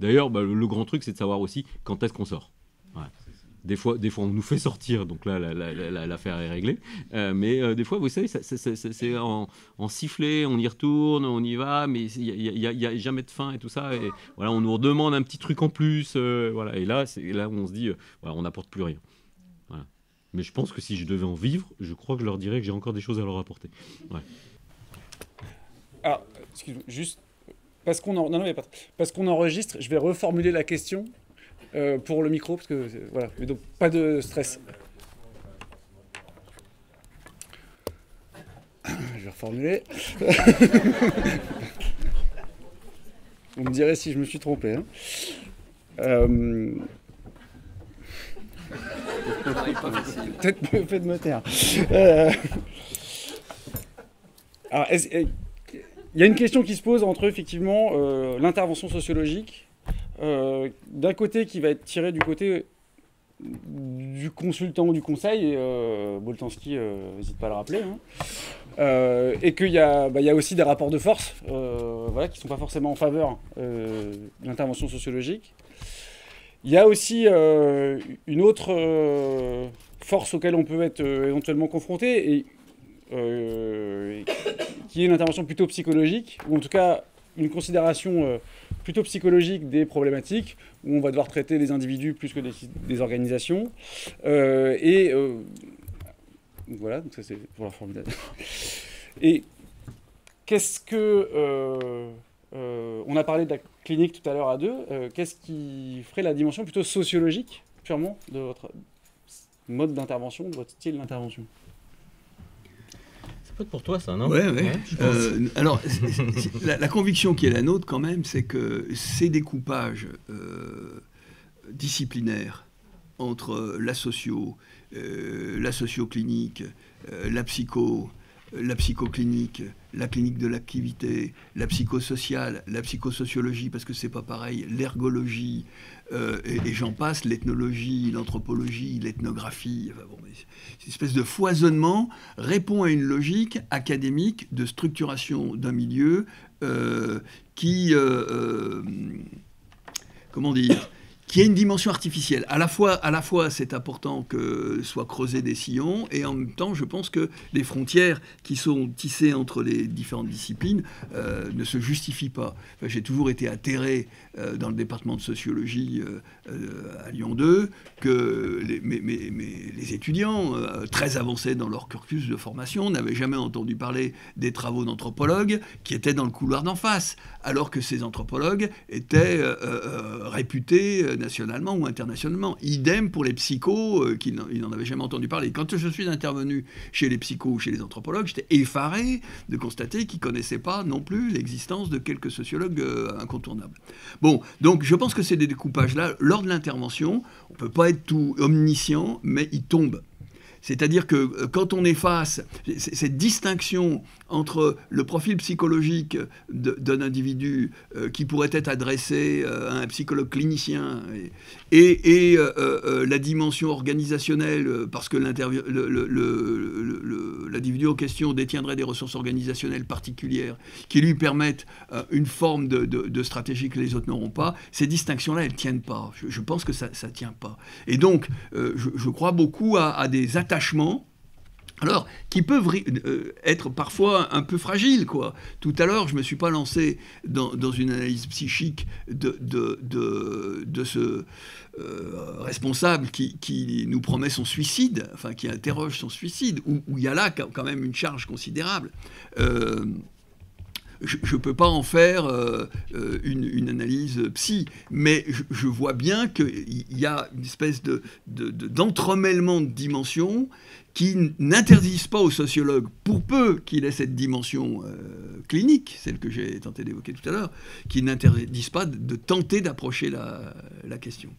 Speaker 4: D'ailleurs, bah, le, grand truc, c'est de savoir aussi quand est-ce qu'on sort. Des fois, des fois, on nous fait sortir, donc là, l'affaire est réglée. Euh, mais euh, des fois, vous savez, c'est en, en, sifflet, on y retourne, on y va, mais il n'y a, jamais de fin et tout ça. Voilà, on nous redemande un petit truc en plus. Euh, voilà, et là, là on se dit, voilà, on n'apporte plus rien. Mais je pense que si je devais en vivre, je crois que je leur dirais que j'ai encore des choses à leur apporter.
Speaker 3: Alors, excuse-moi, juste parce qu'on enregistre, je vais reformuler la question euh, pour le micro, parce que voilà, mais donc pas de stress. Je vais reformuler. (laughs) Vous me direz si je me suis trompé. Hein. Euh... (laughs) Peut-être mieux fait de me taire. Euh... Alors, il y a une question qui se pose entre effectivement euh, l'intervention sociologique, euh, d'un côté qui va être tirée du côté du consultant ou du conseil, euh, Boltanski n'hésite pas à le rappeler, hein. et qu'il y, bah, y, a aussi des rapports de force voilà, qui ne sont pas forcément en faveur de l'intervention sociologique. Il y a aussi une autre force auquel on peut être éventuellement confronté, et euh, qui est une intervention plutôt psychologique, ou en tout cas une considération euh, plutôt psychologique des problématiques, où on va devoir traiter des individus plus que des, organisations. Euh, et voilà, donc ça c'est pour la formidable. Et qu'est-ce que... on a parlé de la clinique tout à l'heure à deux. qu'est-ce qui ferait la dimension plutôt sociologique, purement, de votre mode d'intervention, de votre style d'intervention?
Speaker 4: Pour toi, ça, non?
Speaker 5: Oui, ouais. Euh, alors, la, conviction qui est la nôtre, quand même, c'est que ces découpages euh, disciplinaires entre la socio, euh, la socio-clinique, la psycho, la psychoclinique, la clinique de l'activité, la psychosociale, la psychosociologie, parce que c'est pas pareil, l'ergologie, euh, et, j'en passe, l'ethnologie, l'anthropologie, l'ethnographie, cette espèce de foisonnement répond à une logique académique de structuration d'un milieu euh, qui, euh, comment dire, qui a une dimension artificielle. À la fois, c'est important que soient creusés des sillons, et en même temps, je pense que les frontières qui sont tissées entre les différentes disciplines euh, ne se justifient pas. J'ai toujours été atterré dans le département de sociologie euh, à Lyon 2 que les, étudiants, très avancés dans leur cursus de formation, n'avaient jamais entendu parler des travaux d'anthropologues qui étaient dans le couloir d'en face, alors que ces anthropologues étaient réputés nationalement ou internationalement. Idem pour les psychos euh, qui n'en avaient jamais entendu parler. Quand je suis intervenu chez les psychos ou chez les anthropologues, j'étais effaré de constater qu'ils ne connaissaient pas non plus l'existence de quelques sociologues euh, incontournables. Bon, donc je pense que ces découpages-là, lors de l'intervention, on ne peut pas être tout omniscient, mais ils tombent. C'est-à-dire que euh, quand on efface cette distinction entre le profil psychologique d'un individu euh, qui pourrait être adressé euh, à un psychologue clinicien et, la dimension organisationnelle, parce que l'individu en question détiendrait des ressources organisationnelles particulières qui lui permettent une forme de, stratégie que les autres n'auront pas, ces distinctions-là, elles ne tiennent pas. Je, pense que ça ne tient pas. Et donc, je, crois beaucoup à des attachements alors, qui peuvent euh, être parfois un peu fragiles, quoi. Tout à l'heure, je ne me suis pas lancé dans, une analyse psychique de, ce euh, responsable qui, nous promet son suicide, enfin, qui interroge son suicide, où, il y a là quand même une charge considérable. Euh, je ne peux pas en faire une, analyse psy, mais je, vois bien qu'il y a une espèce d'entremêlement de, de, dimensions qui n'interdisent pas aux sociologues, pour peu qu'il ait cette dimension euh, clinique, celle que j'ai tenté d'évoquer tout à l'heure, qui n'interdisent pas de, tenter d'approcher la, question.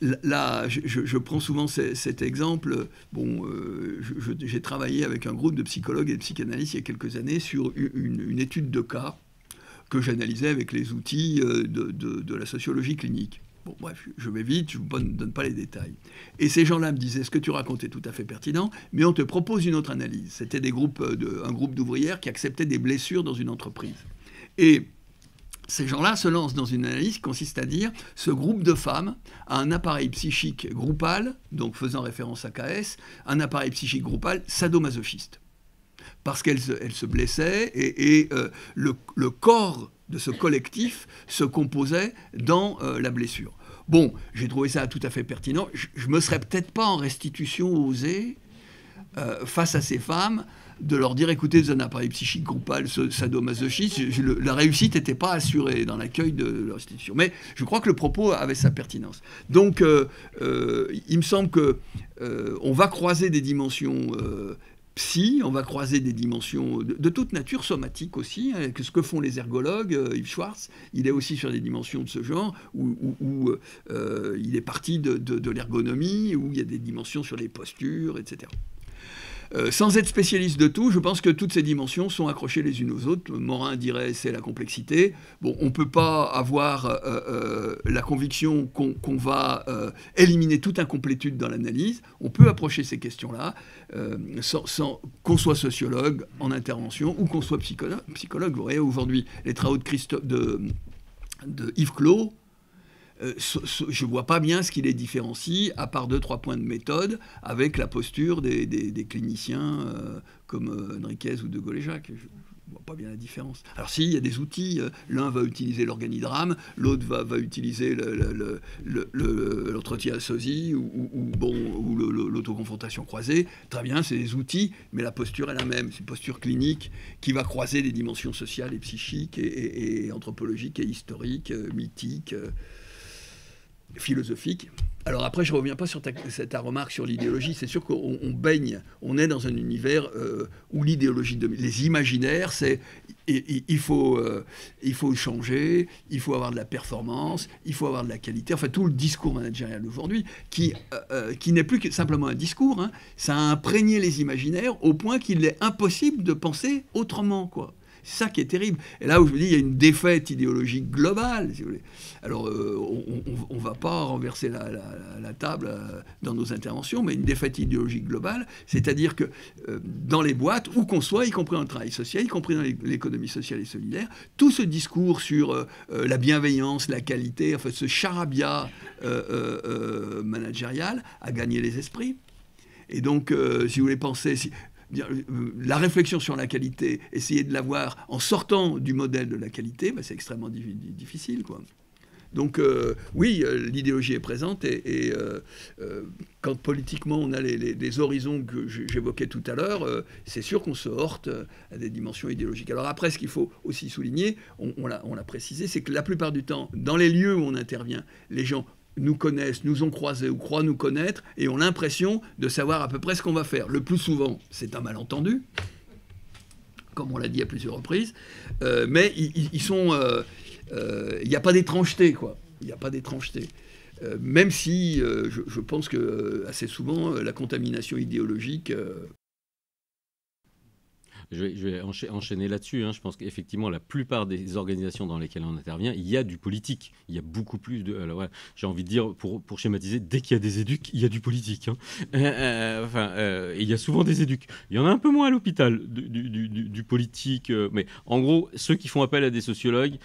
Speaker 5: Là, je, prends souvent cet exemple. Bon, euh, j'ai travaillé avec un groupe de psychologues et de psychanalystes il y a quelques années sur une, étude de cas que j'analysais avec les outils euh, de la sociologie clinique. Bon, bref, je vais vite, je ne vous donne pas les détails. Et ces gens-là me disaient, ce que tu racontes est tout à fait pertinent, mais on te propose une autre analyse. C'était euh, un groupe d'ouvrières qui acceptaient des blessures dans une entreprise. Et ces gens-là se lancent dans une analyse qui consiste à dire ce groupe de femmes a un appareil psychique groupal, donc faisant référence à KS, un appareil psychique groupal sadomasochiste. Parce qu'elles se blessaient et, euh, le, corps de ce collectif se composait dans euh, la blessure. Bon, j'ai trouvé ça tout à fait pertinent. Je, ne me serais peut-être pas en restitution osé, euh, face à ces femmes, de leur dire écoutez, vous avez un appareil psychique groupal sadomasochiste. la réussite n'était pas assurée dans l'accueil de leur institution. Mais je crois que le propos avait sa pertinence. Donc, euh, il me semble que on va croiser des dimensions psy, on va croiser des dimensions de, toute nature, somatique aussi, hein, que ce que font les ergologues, euh, Yves Schwartz, il est aussi sur des dimensions de ce genre, où, euh, il est parti de l'ergonomie, où il y a des dimensions sur les postures, etc. Euh, sans être spécialiste de tout, je pense que toutes ces dimensions sont accrochées les unes aux autres. Morin dirait c'est la complexité. On ne peut pas avoir euh, euh, la conviction qu'on va éliminer toute incomplétude dans l'analyse. On peut approcher ces questions-là sans, qu'on soit sociologue en intervention ou qu'on soit psychologue. Vous voyez aujourd'hui les travaux de, Christophe, de Yves Clos euh, je ne vois pas bien ce qui les différencie, à part deux, trois points de méthode, avec la posture des, cliniciens euh, comme euh, Enriquez ou De Gaulle et Jacques. Je ne vois pas bien la différence. Alors si, il y a des outils. L'un va utiliser l'organigramme, l'autre va, utiliser l'entretien le, à sosie ou, bon, ou l'autoconfrontation croisée. Très bien, c'est des outils, mais la posture est la même. C'est une posture clinique qui va croiser les dimensions sociales et psychiques et anthropologiques et historiques, mythiques philosophique. Alors après, je ne reviens pas sur ta, remarque sur l'idéologie. C'est sûr qu'on baigne, on est dans un univers euh, où l'idéologie, les imaginaires, c'est il, faut, euh, il faut changer, il faut avoir de la performance, il faut avoir de la qualité. Enfin, tout le discours managérial d'aujourd'hui, qui, euh, qui n'est plus que simplement un discours, hein, ça a imprégné les imaginaires au point qu'il est impossible de penser autrement, quoi. C'est ça qui est terrible. Et là où je vous dis, il y a une défaite idéologique globale. Alors, euh, on ne va pas renverser la, table euh, dans nos interventions, mais une défaite idéologique globale, c'est-à-dire que euh, dans les boîtes, où qu'on soit, y compris dans le travail social, y compris dans l'économie sociale et solidaire, tout ce discours sur la bienveillance, la qualité, en fait, ce charabia managérial a gagné les esprits. Et donc, si vous voulez penser, la réflexion sur la qualité, essayer de l'avoir en sortant du modèle de la qualité, bah, c'est extrêmement difficile. Donc oui, l'idéologie est présente et, quand politiquement on a les, horizons que j'évoquais tout à l'heure, c'est sûr qu'on se heurte à des dimensions idéologiques. Alors après, ce qu'il faut aussi souligner, on, on l'a précisé, c'est que la plupart du temps, dans les lieux où on intervient, les gens nous connaissent, nous ont croisés ou croient nous connaître et ont l'impression de savoir à peu près ce qu'on va faire. Le plus souvent, c'est un malentendu, comme on l'a dit à plusieurs reprises, euh, mais ils, sont, euh, euh, il n'y a pas d'étrangeté, quoi. Il n'y a pas d'étrangeté. même si je, je, pense que assez souvent la contamination idéologique
Speaker 4: je vais, enchaîner là-dessus. Hein. Je pense qu'effectivement, la plupart des organisations dans lesquelles on intervient, il y a du politique. Il y a beaucoup plus de. j'ai envie de dire, pour, pour schématiser, dès qu'il y a des éduques, il y a du politique. Hein. Euh, euh, enfin, euh, il y a souvent des éduques. Il y en a un peu moins à l'hôpital, du, politique. mais en gros, ceux qui font appel à des sociologues,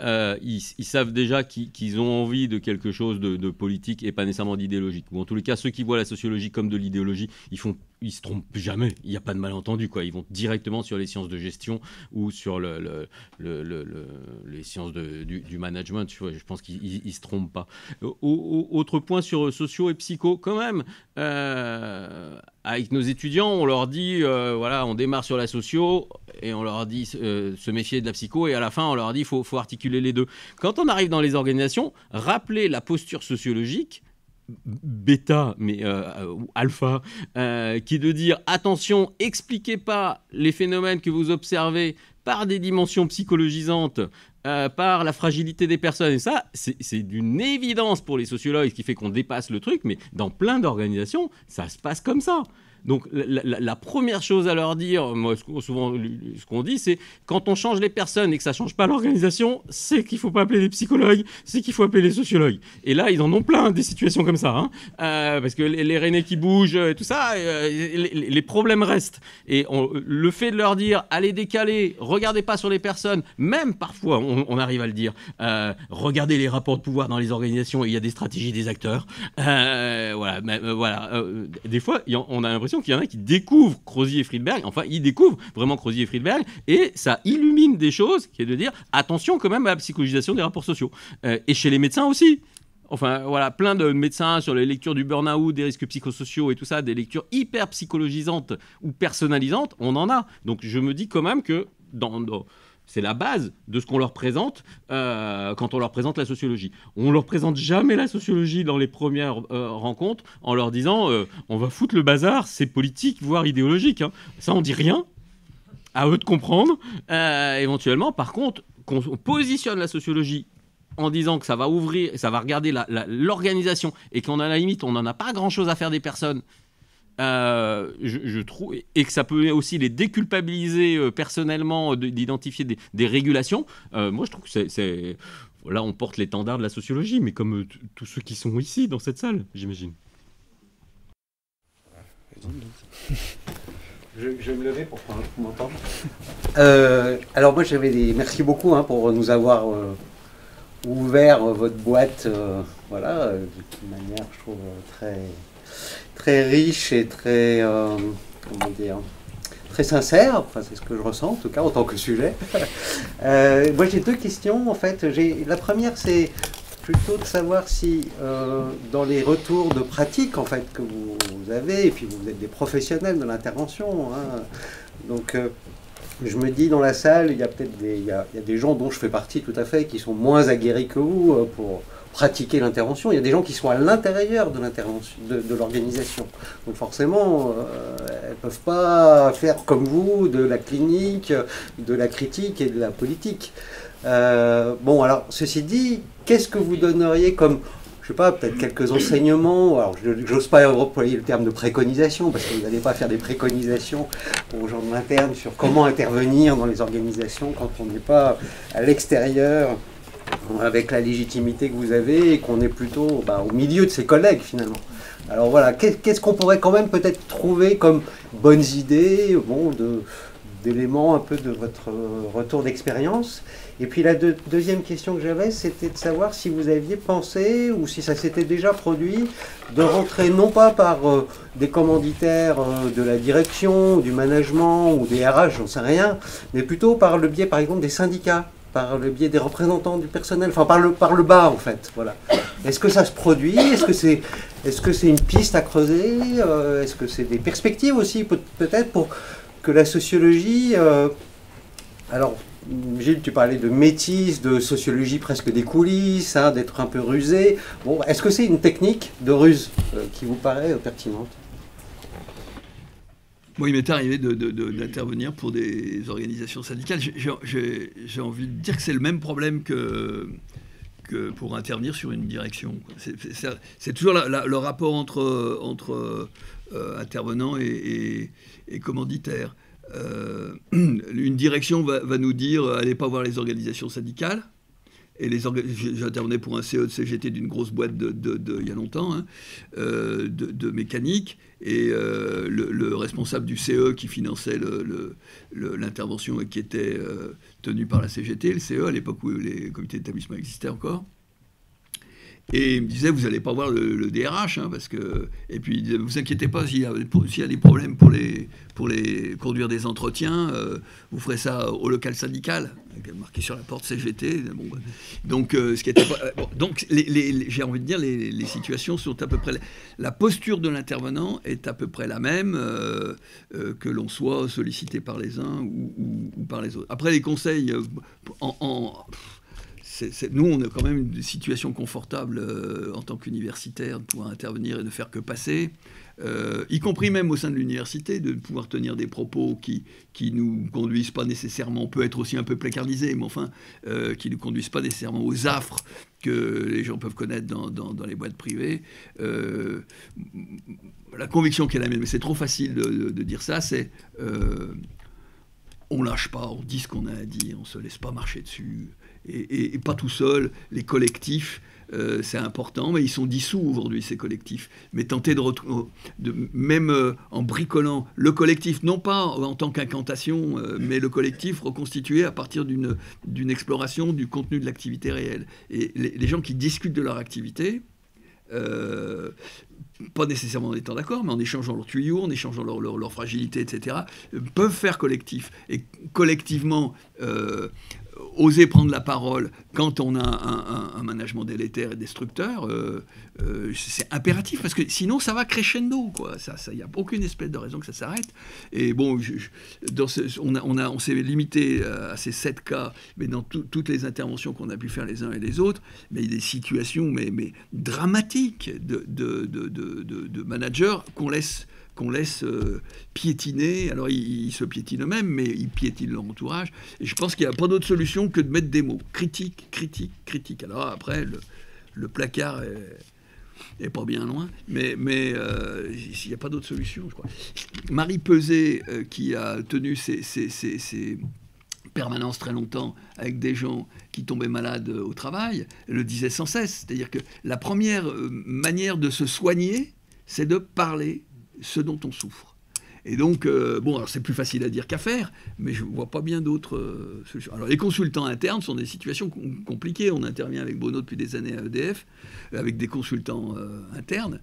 Speaker 4: ils, savent déjà qu'ils ont envie de quelque chose de, de politique et pas nécessairement d'idéologique. Ou en tous les cas, ceux qui voient la sociologie comme de l'idéologie, ils font ils se trompent jamais. Il n'y a pas de malentendu. Quoi. Ils vont directement sur les sciences de gestion ou sur le, les sciences du, management. Je pense qu'ils ne se trompent pas. autre point sur sociaux et psycho, quand même. Euh, avec nos étudiants, on leur dit, euh, voilà, on démarre sur la socio et on leur dit euh, se méfier de la psycho et à la fin on leur dit faut, faut articuler les deux. Quand on arrive dans les organisations, rappelez la posture sociologique bêta, mais euh, alpha, euh, qui est de dire attention, expliquez pas les phénomènes que vous observez par des dimensions psychologisantes, euh, par la fragilité des personnes. Et ça, c'est d'une évidence pour les sociologues, qui fait qu'on dépasse le truc, mais dans plein d'organisations, ça se passe comme ça. Donc la, première chose à leur dire, moi souvent ce qu'on dit, c'est quand on change les personnes et que ça change pas l'organisation, c'est qu'il faut pas appeler les psychologues, c'est qu'il faut appeler les sociologues. Et là, ils en ont plein des situations comme ça, hein. euh, parce que les, les qui bougent, et tout ça, euh, les, problèmes restent. Et le fait de leur dire, allez décaler, regardez pas sur les personnes, même parfois, on, arrive à le dire, euh, regardez les rapports de pouvoir dans les organisations, il y a des stratégies des acteurs. voilà, mais, voilà. des fois, on a l'impression qu'il y en a qui découvrent Crozy et Friedberg, enfin, ils découvrent vraiment Crozy et Friedberg, et ça illumine des choses, qui est de dire attention quand même à la psychologisation des rapports sociaux. Euh, et chez les médecins aussi. Enfin, voilà, plein de médecins sur les lectures du burn-out, des risques psychosociaux et tout ça, des lectures hyper psychologisantes ou personnalisantes, on en a. Donc je me dis quand même que dans c'est la base de ce qu'on leur présente euh, quand on leur présente la sociologie. On leur présente jamais la sociologie dans les premières euh, rencontres en leur disant euh, on va foutre le bazar, c'est politique, voire idéologique. Hein. Ça, on dit rien. À eux de comprendre. éventuellement, par contre, qu'on positionne la sociologie en disant que ça va ouvrir, ça va regarder l'organisation et qu'on a la limite, on n'en a pas grand chose à faire des personnes euh, je, trouve, et que ça peut aussi les déculpabiliser euh, personnellement d'identifier des, régulations. Euh, moi, je trouve que c'est, là, on porte l'étendard de la sociologie, mais comme tous ceux qui sont ici dans cette salle, j'imagine.
Speaker 7: Je, vais me lever pour m'entendre. alors moi j'avais des merci beaucoup hein, pour nous avoir ouvert votre boîte, voilà, d'une manière je trouve très très riche et très, euh, comment dire, très sincère. Enfin, c'est ce que je ressens, en tout cas, en tant que sujet. (laughs) Euh, moi, j'ai deux questions, en fait. La première, c'est plutôt de savoir si, euh, dans les retours de pratique, en fait, que vous, avez, et puis vous êtes des professionnels de l'intervention, hein, donc... je me dis dans la salle, il y a peut-être des, il y a, des gens dont je fais partie tout à fait qui sont moins aguerris que vous pour, pratiquer l'intervention. Il y a des gens qui sont à l'intérieur de l'intervention, de, l'organisation. Donc forcément, euh, elles ne peuvent pas faire comme vous de la clinique, de la critique et de la politique. Euh, bon, alors, ceci dit, qu'est-ce que vous donneriez comme, je sais pas, peut-être quelques enseignements? Alors, je n'ose pas employer le terme de préconisation, parce que vous n'allez pas faire des préconisations aux gens de l'interne sur comment intervenir dans les organisations quand on n'est pas à l'extérieur avec la légitimité que vous avez et qu'on est plutôt bah, au milieu de ses collègues finalement. Alors voilà, qu'est-ce qu'on pourrait quand même peut-être trouver comme bonnes idées, bon, d'éléments un peu de votre retour d'expérience? Et puis la deuxième question que j'avais, c'était de savoir si vous aviez pensé, ou si ça s'était déjà produit, de rentrer non pas par euh, des commanditaires euh, de la direction, du management ou des RH, j'en sais rien, mais plutôt par le biais par exemple des syndicats par le biais des représentants du personnel, enfin par le, par le bas en fait. Voilà. Est-ce que ça se produit? Est-ce que c'est est -ce c'est une piste à creuser? Euh, Est-ce que c'est des perspectives aussi peut-être pour que la sociologie... Euh, alors, Gilles, tu parlais de métis, de sociologie presque des coulisses, hein, d'être un peu rusé. Bon, est-ce que c'est une technique de ruse euh, qui vous paraît pertinente?
Speaker 5: Moi, il m'est arrivé d'intervenir pour des organisations syndicales. J'ai envie de dire que c'est le même problème que, pour intervenir sur une direction. C'est toujours le rapport entre, entre euh, intervenants et, et, commanditaires. Euh, (clears throat) une direction va, va, nous dire allez pas voir les organisations syndicales. Et les j'intervenais pour un CE de CGT d'une grosse boîte de, de, il y a longtemps, hein, euh, de, mécanique, et euh, le, responsable du CE qui finançait l'intervention et qui était euh, tenu par la CGT, le CE à l'époque où les comités d'établissement existaient encore, et il me disait, vous n'allez pas voir le, DRH, hein, parce que. Et puis, il disait, vous inquiétez pas, s'il y, a des problèmes pour les, pour les conduire des entretiens, euh, vous ferez ça au local syndical, marqué sur la porte CGT. Donc, euh, euh, donc j'ai envie de dire, les, situations sont à peu près. La posture de l'intervenant est à peu près la même, que l'on soit sollicité par les uns ou, par les autres. Après, les conseils, en nous, on a quand même une situation confortable euh, en tant qu'universitaire de pouvoir intervenir et ne faire que passer, euh, y compris même au sein de l'université, de pouvoir tenir des propos qui qui nous conduisent pas nécessairement, on peut être aussi un peu placardisé, mais enfin, euh, qui ne conduisent pas nécessairement aux affres que les gens peuvent connaître dans, dans, les boîtes privées. la conviction qu'elle a, mais c'est trop facile de, de dire ça, c'est on lâche pas, on dit ce qu'on a à dire, on se laisse pas marcher dessus et, pas tout seul, les collectifs. Euh, c'est important, mais ils sont dissous aujourd'hui, ces collectifs. Mais tenter de, de même euh, en bricolant le collectif, non pas en tant qu'incantation, euh, mais le collectif reconstitué à partir d'une exploration du contenu de l'activité réelle. Et les, gens qui discutent de leur activité, pas nécessairement en étant d'accord, mais en échangeant leurs tuyaux, en échangeant leur, leur, fragilité, etc., peuvent faire collectif. Et collectivement, oser prendre la parole quand on a un, management délétère et destructeur, euh, euh, c'est impératif parce que sinon ça va crescendo. Il ça, n'y a aucune espèce de raison que ça s'arrête. Et bon, on, a, on, s'est limité à ces sept cas, mais dans toutes les interventions qu'on a pu faire les uns et les autres, mais il y a des situations mais, dramatiques de, de, de managers qu'on laisse qu'on laisse euh, piétiner. Alors, ils, se piétinent eux-mêmes, mais ils piétinent leur entourage. Et je pense qu'il n'y a pas d'autre solution que de mettre des mots. Critique, critique, critique. Alors après, le, placard est, pas bien loin, mais, euh, il n'y a pas d'autre solution, je crois. Marie Peset, euh, qui a tenu ses, permanences très longtemps avec des gens qui tombaient malades au travail, le disait sans cesse. C'est-à-dire que la première manière de se soigner, c'est de parler ce dont on souffre. Et donc, euh, bon, alors c'est plus facile à dire qu'à faire, mais je ne vois pas bien d'autres euh, solutions. Alors, les consultants internes sont des situations compliquées. On intervient avec Bono depuis des années à EDF, avec des consultants euh, internes.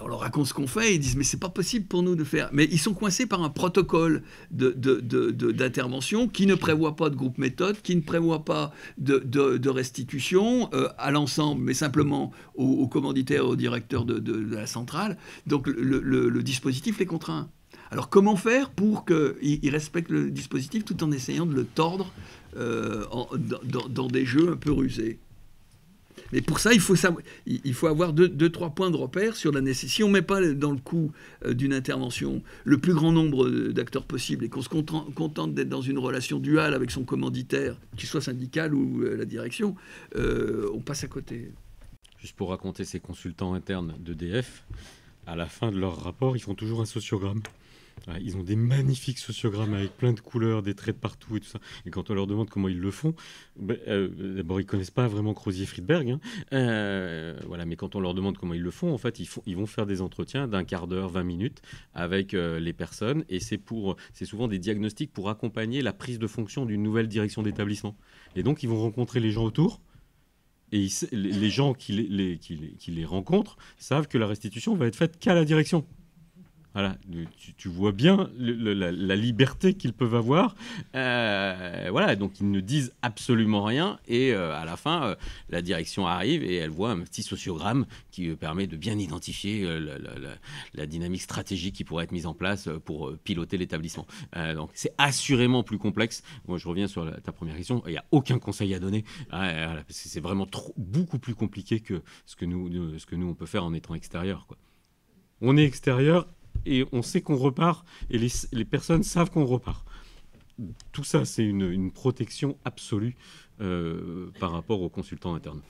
Speaker 5: On leur raconte ce qu'on fait, ils disent mais c'est pas possible pour nous de faire. Mais ils sont coincés par un protocole d'intervention qui ne prévoit pas de groupe méthode, qui ne prévoit pas de, restitution à l'ensemble, mais simplement aux, commanditaires, aux directeurs de, la centrale. Donc le, le dispositif les contraint. Alors comment faire pour qu'ils respectent le dispositif tout en essayant de le tordre euh, dans, des jeux un peu rusés? Mais pour ça, il faut, avoir deux, trois points de repère sur la nécessité. Si on ne met pas dans le coup euh, d'une intervention le plus grand nombre d'acteurs possible et qu'on se contente d'être dans une relation duale avec son commanditaire, qu'il soit syndical ou euh, la direction, on passe à côté.
Speaker 8: Juste pour raconter ces consultants internes d'EDF, à la fin de leur rapport, ils font toujours un sociogramme. Ils ont des magnifiques sociogrammes avec plein de couleurs, des traits de partout et tout ça. Et quand on leur demande comment ils le font, ben, euh, d'abord ils connaissent pas vraiment Crozier Friedberg, hein. euh, voilà. Mais quand on leur demande comment ils le font, en fait, ils, vont faire des entretiens d'un quart d'heure, 20 minutes avec euh, les personnes, et c'est pour, c'est souvent des diagnostics pour accompagner la prise de fonction d'une nouvelle direction d'établissement. Et donc ils vont rencontrer les gens autour. Et les gens qui, les, qui les rencontrent savent que la restitution va être faite qu'à la direction
Speaker 4: Voilà, tu, vois bien la, liberté qu'ils peuvent avoir. Euh, voilà, donc ils ne disent absolument rien. Et euh, à la fin, euh, la direction arrive et elle voit un petit sociogramme qui permet de bien identifier la, dynamique stratégique qui pourrait être mise en place pour piloter l'établissement. donc c'est assurément plus complexe. Moi, je reviens sur ta première question. Il n'y a aucun conseil à donner. parce que c'est vraiment beaucoup plus compliqué que ce que nous, ce que nous on peut faire en étant extérieur. Quoi. On est extérieur et on sait qu'on repart et les, personnes savent qu'on repart. Tout ça, c'est une, protection absolue euh, par rapport aux consultants internes.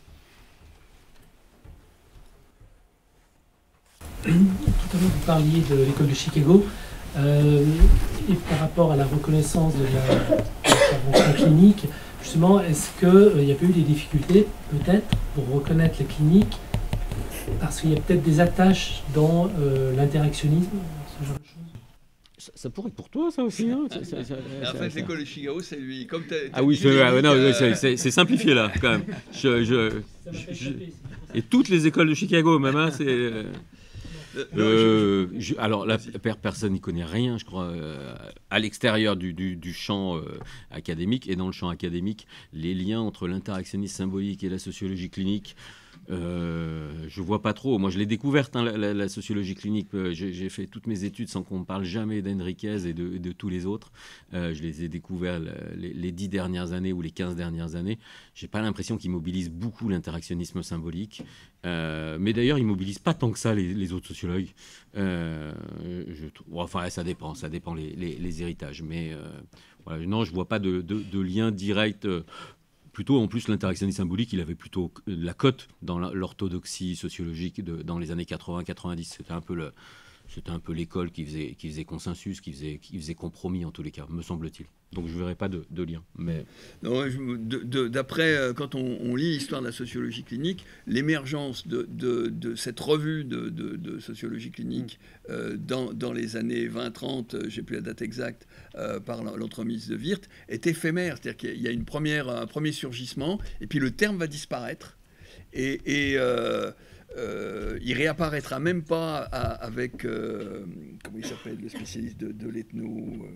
Speaker 9: Tout à l'heure, vous parliez de l'école de Chicago. Euh, et par rapport à la reconnaissance de la clinique, justement, est-ce qu'il euh, n'y a pas eu des difficultés, peut-être, pour reconnaître les cliniques parce qu'il y a peut-être des attaches dans euh, l'interactionnisme, ce genre de choses.
Speaker 4: Ça, pourrait être pour toi, ça aussi. Hein
Speaker 5: en fait, l'école de Chicago, c'est lui. Comme
Speaker 4: ah oui, c'est simplifié là, quand même. Je, et toutes les écoles de Chicago, même, hein, c'est. Euh, euh, alors, la personne n'y connaît rien, je crois, à l'extérieur du, du, champ académique et dans le champ académique, les liens entre l'interactionnisme symbolique et la sociologie clinique euh, je vois pas trop. Moi, je l'ai découverte, hein, la, sociologie clinique. Euh, j'ai fait toutes mes études sans qu'on parle jamais d'Henriquez et de, tous les autres. Euh, je les ai découverts les, dix dernières années ou les quinze dernières années. J'ai pas l'impression qu'ils mobilisent beaucoup l'interactionnisme symbolique. mais d'ailleurs, ils mobilisent pas tant que ça les, autres sociologues. Enfin, ça dépend. Ça dépend les, héritages. Mais non, je vois pas de lien direct plutôt en plus l'interactionnisme symbolique, il avait plutôt la cote dans l'orthodoxie sociologique dans les années 80-90. C'était un peu le, c'était un peu l'école qui faisait, qui faisait consensus, qui faisait, compromis en tous les cas, me semble-t-il. Donc je ne verrai pas de, lien. Mais...
Speaker 5: D'après, euh, quand on, lit l'histoire de la sociologie clinique, l'émergence de, cette revue de, sociologie clinique euh, dans, les années 20-30, euh, j'ai plus la date exacte, par l'entremise de Wirth, est éphémère. C'est-à-dire qu'il y a une première, un premier surgissement, et puis le terme va disparaître. Et, il réapparaîtra même pas avec, euh, comment il s'appelle, le spécialiste de, l'ethno euh,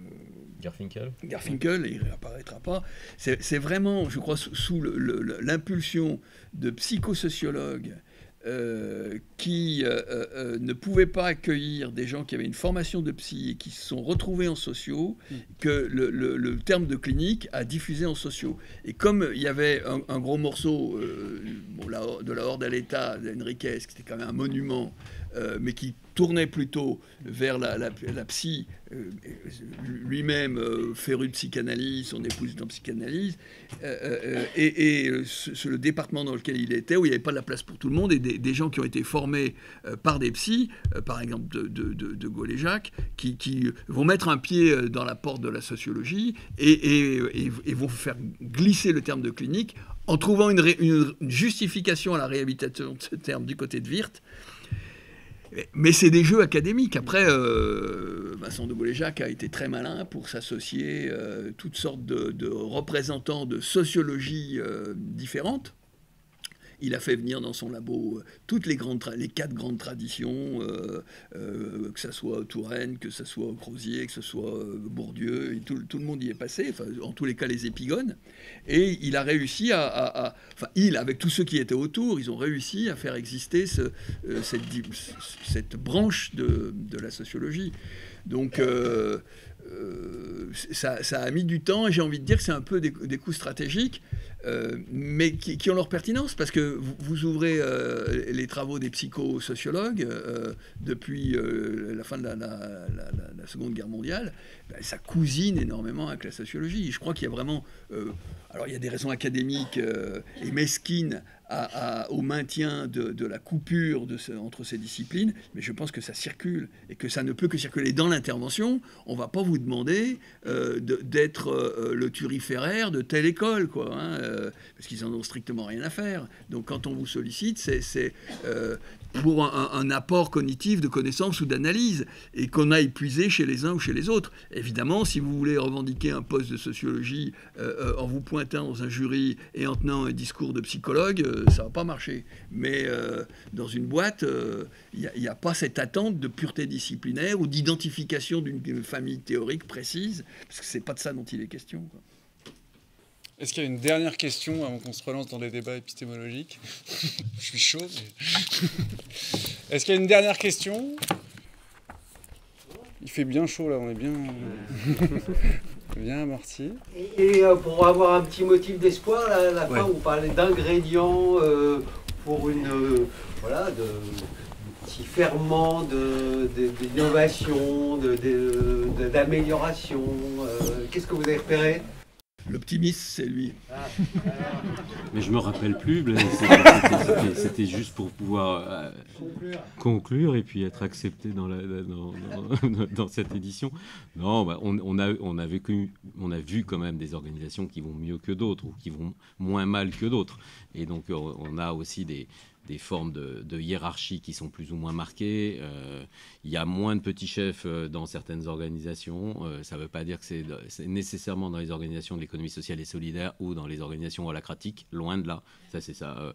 Speaker 4: Garfinkel.
Speaker 5: Garfinkel, il réapparaîtra pas. C'est vraiment, je crois, sous l'impulsion de psychosociologues euh, qui euh, euh, ne pouvaient pas accueillir des gens qui avaient une formation de psy et qui se sont retrouvés en sociaux, mm. que le, terme de clinique a diffusé en sociaux. Et comme il y avait un, gros morceau de la Horde à l'État d'Henriquez, qui était quand même un monument, mais qui tournait plutôt vers la, psy, euh, lui-même euh, féru de psychanalyse, son épouse est en psychanalyse, euh, et, ce, le département dans lequel il était, où il n'y avait pas de la place pour tout le monde, et des, gens qui ont été formés par des psys, par exemple de, de, de, Gaulle et Jacques, qui, qui, vont mettre un pied dans la porte de la sociologie et, et vont faire glisser le terme de clinique en trouvant une, une, justification à la réhabilitation de ce terme du côté de Wirth, mais c'est des jeux académiques. Après, euh, Vincent de Gaulle-Jacques a été très malin pour s'associer euh, toutes sortes de, représentants de sociologie euh, différentes. Il a fait venir dans son labo euh, toutes les, quatre grandes traditions, euh, euh, que ce soit Touraine, que ce soit Crozier, que ce soit Bourdieu, tout, le monde y est passé, en tous les cas les épigones. Et il a réussi à, Enfin, il, avec tous ceux qui étaient autour, ils ont réussi à faire exister ce, cette, branche de, la sociologie. Donc. Ça, ça, a mis du temps et j'ai envie de dire que c'est un peu des, des coups stratégiques. Euh, mais qui, ont leur pertinence parce que vous, ouvrez euh, les travaux des psychosociologues euh, depuis la fin de la, Seconde Guerre mondiale, ben, ça cousine énormément avec la sociologie. Je crois qu'il y a vraiment... alors il y a des raisons académiques et mesquines au maintien de, la coupure de entre ces disciplines, mais je pense que ça circule et que ça ne peut que circuler dans l'intervention. On ne va pas vous demander d'être le turiféraire de telle école. Quoi, hein, parce qu'ils en ont strictement rien à faire. Donc quand on vous sollicite, c'est pour un, apport cognitif de connaissance ou d'analyse, et qu'on a épuisé chez les uns ou chez les autres. Évidemment, si vous voulez revendiquer un poste de sociologie en vous pointant dans un jury et en tenant un discours de psychologue, ça va pas marcher. Mais dans une boîte, il n'y a, pas cette attente de pureté disciplinaire ou d'identification d'une famille théorique précise, parce que c'est pas de ça dont il est question.
Speaker 3: Est-ce qu'il y a une dernière question avant qu'on se relance dans les débats épistémologiques (laughs) Je suis chaud. (laughs) Est-ce qu'il y a une dernière question? Il fait bien chaud là, on est bien, (laughs) bien amorti.
Speaker 7: Et, euh, pour avoir un petit motif d'espoir, à la fin, vous parlez d'ingrédients euh, pour une. Euh, voilà, de petit ferment d'innovation, d'amélioration. Qu'est-ce que vous avez repéré?
Speaker 5: L'optimiste, c'est lui. (laughs)
Speaker 4: Mais je me rappelle plus. (laughs) C'était juste pour pouvoir euh, conclure. et puis être accepté dans, la, dans, cette édition. Non, bah, on, on, a, on, a vécu, on a vu quand même des organisations qui vont mieux que d'autres ou qui vont moins mal que d'autres. Et donc, on a aussi des, des formes de, hiérarchie qui sont plus ou moins marquées. Euh, il y a moins de petits chefs euh, dans certaines organisations. Euh, ça ne veut pas dire que c'est nécessairement dans les organisations de l'économie sociale et solidaire ou dans les organisations holacratiques. Loin de là. Ça, c'est ça.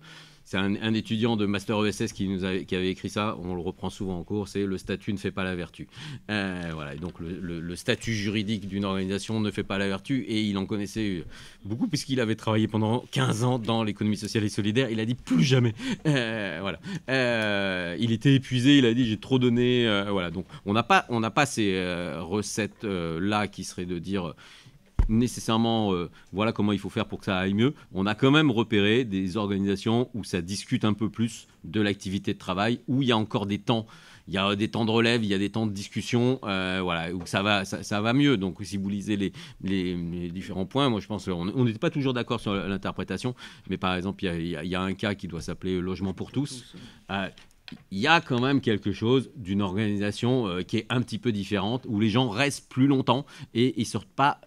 Speaker 4: C'est un, étudiant de Master ESS qui, avait, qui avait écrit ça, on le reprend souvent en cours, c'est le statut ne fait pas la vertu. Euh, voilà, donc le, statut juridique d'une organisation ne fait pas la vertu, et il en connaissait beaucoup, puisqu'il avait travaillé pendant 15 ans dans l'économie sociale et solidaire, il a dit plus jamais. Euh, voilà. Euh, il était épuisé, il a dit j'ai trop donné. voilà, donc on n'a pas, pas ces recettes-là qui seraient de dire nécessairement euh, voilà comment il faut faire pour que ça aille mieux. On a quand même repéré des organisations où ça discute un peu plus de l'activité de travail, où il y a encore des temps. Il y a des temps de relève, il y a des temps de discussion, euh, voilà, où ça va, ça, va mieux. Donc, si vous lisez les, les, différents points, moi, je pense qu'on n'était pas toujours d'accord sur l'interprétation, mais par exemple, il y, a, un cas qui doit s'appeler logement pour tous. Euh, il y a quand même quelque chose d'une organisation qui est un petit peu différente, où les gens restent plus longtemps et ils sortent pas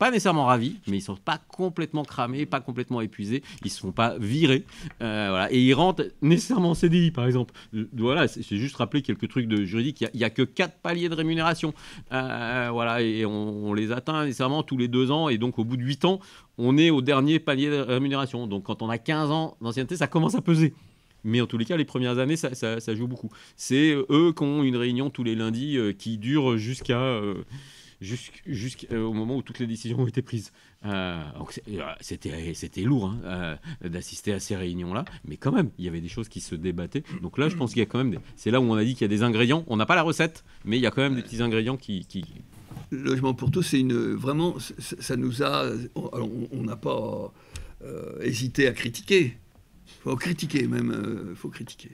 Speaker 4: pas nécessairement ravis, mais ils sont pas complètement cramés, pas complètement épuisés, ils se font pas virer, euh, voilà, et ils rentrent nécessairement en CDI, par exemple. Euh, voilà, c'est juste rappeler quelques trucs de juridique. Il y, a que quatre paliers de rémunération, euh, voilà, et on, les atteint nécessairement tous les deux ans, et donc au bout de huit ans, on est au dernier palier de rémunération. Donc quand on a 15 ans d'ancienneté, ça commence à peser. Mais en tous les cas, les premières années, ça, ça, joue beaucoup. C'est eux qui ont une réunion tous les lundis qui dure jusqu'à jusqu'au moment où toutes les décisions ont été prises. Euh, euh, c'était, lourd hein, euh, d'assister à ces réunions-là, mais quand même, il y avait des choses qui se débattaient. Donc là, je pense qu'il y a quand même. C'est là où on a dit qu'il y a des ingrédients. On n'a pas la recette, mais il y a quand même des petits ingrédients qui.
Speaker 5: Logement pour tous, c'est une vraiment, ça nous a. on n'a pas hésité à critiquer. Il faut critiquer même, il faut critiquer.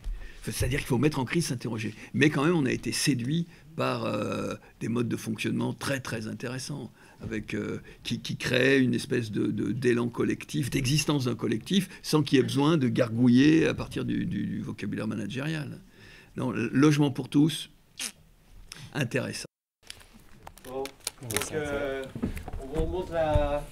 Speaker 5: C'est-à-dire qu'il faut mettre en crise, s'interroger. Mais quand même, on a été séduit par euh, des modes de fonctionnement très très intéressants, avec, euh, qui, qui, créent une espèce de, d'élan collectif, d'existence d'un collectif, sans qu'il y ait besoin de gargouiller à partir du, vocabulaire managérial. Non, logement pour tous, intéressant.
Speaker 7: Bon, euh, on vous montre la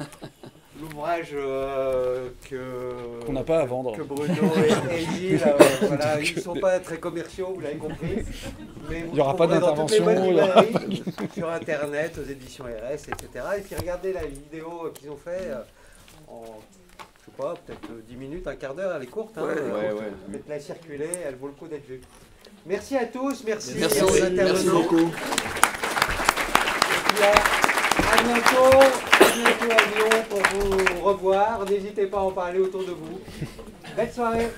Speaker 7: (laughs) l'ouvrage euh, que
Speaker 3: qu'on n'a pas à vendre.
Speaker 7: Que Bruno et, (laughs) Gilles, euh, voilà, ils ne sont pas très commerciaux, vous l'avez compris.
Speaker 3: Mais il n'y aura pas d'intervention
Speaker 7: sur Internet, aux éditions RS, etc. Et puis regardez la vidéo qu'ils ont fait euh, en je sais pas, peut-être 10 minutes, un quart d'heure, elle est courte. Hein, ouais, ouais, Faites-la circuler, elle vaut le coup d'être vue. Merci à tous, merci,
Speaker 5: merci, merci beaucoup.
Speaker 7: À bientôt, à bientôt à Lyon pour vous revoir. N'hésitez pas à en parler autour de vous. Belle soirée.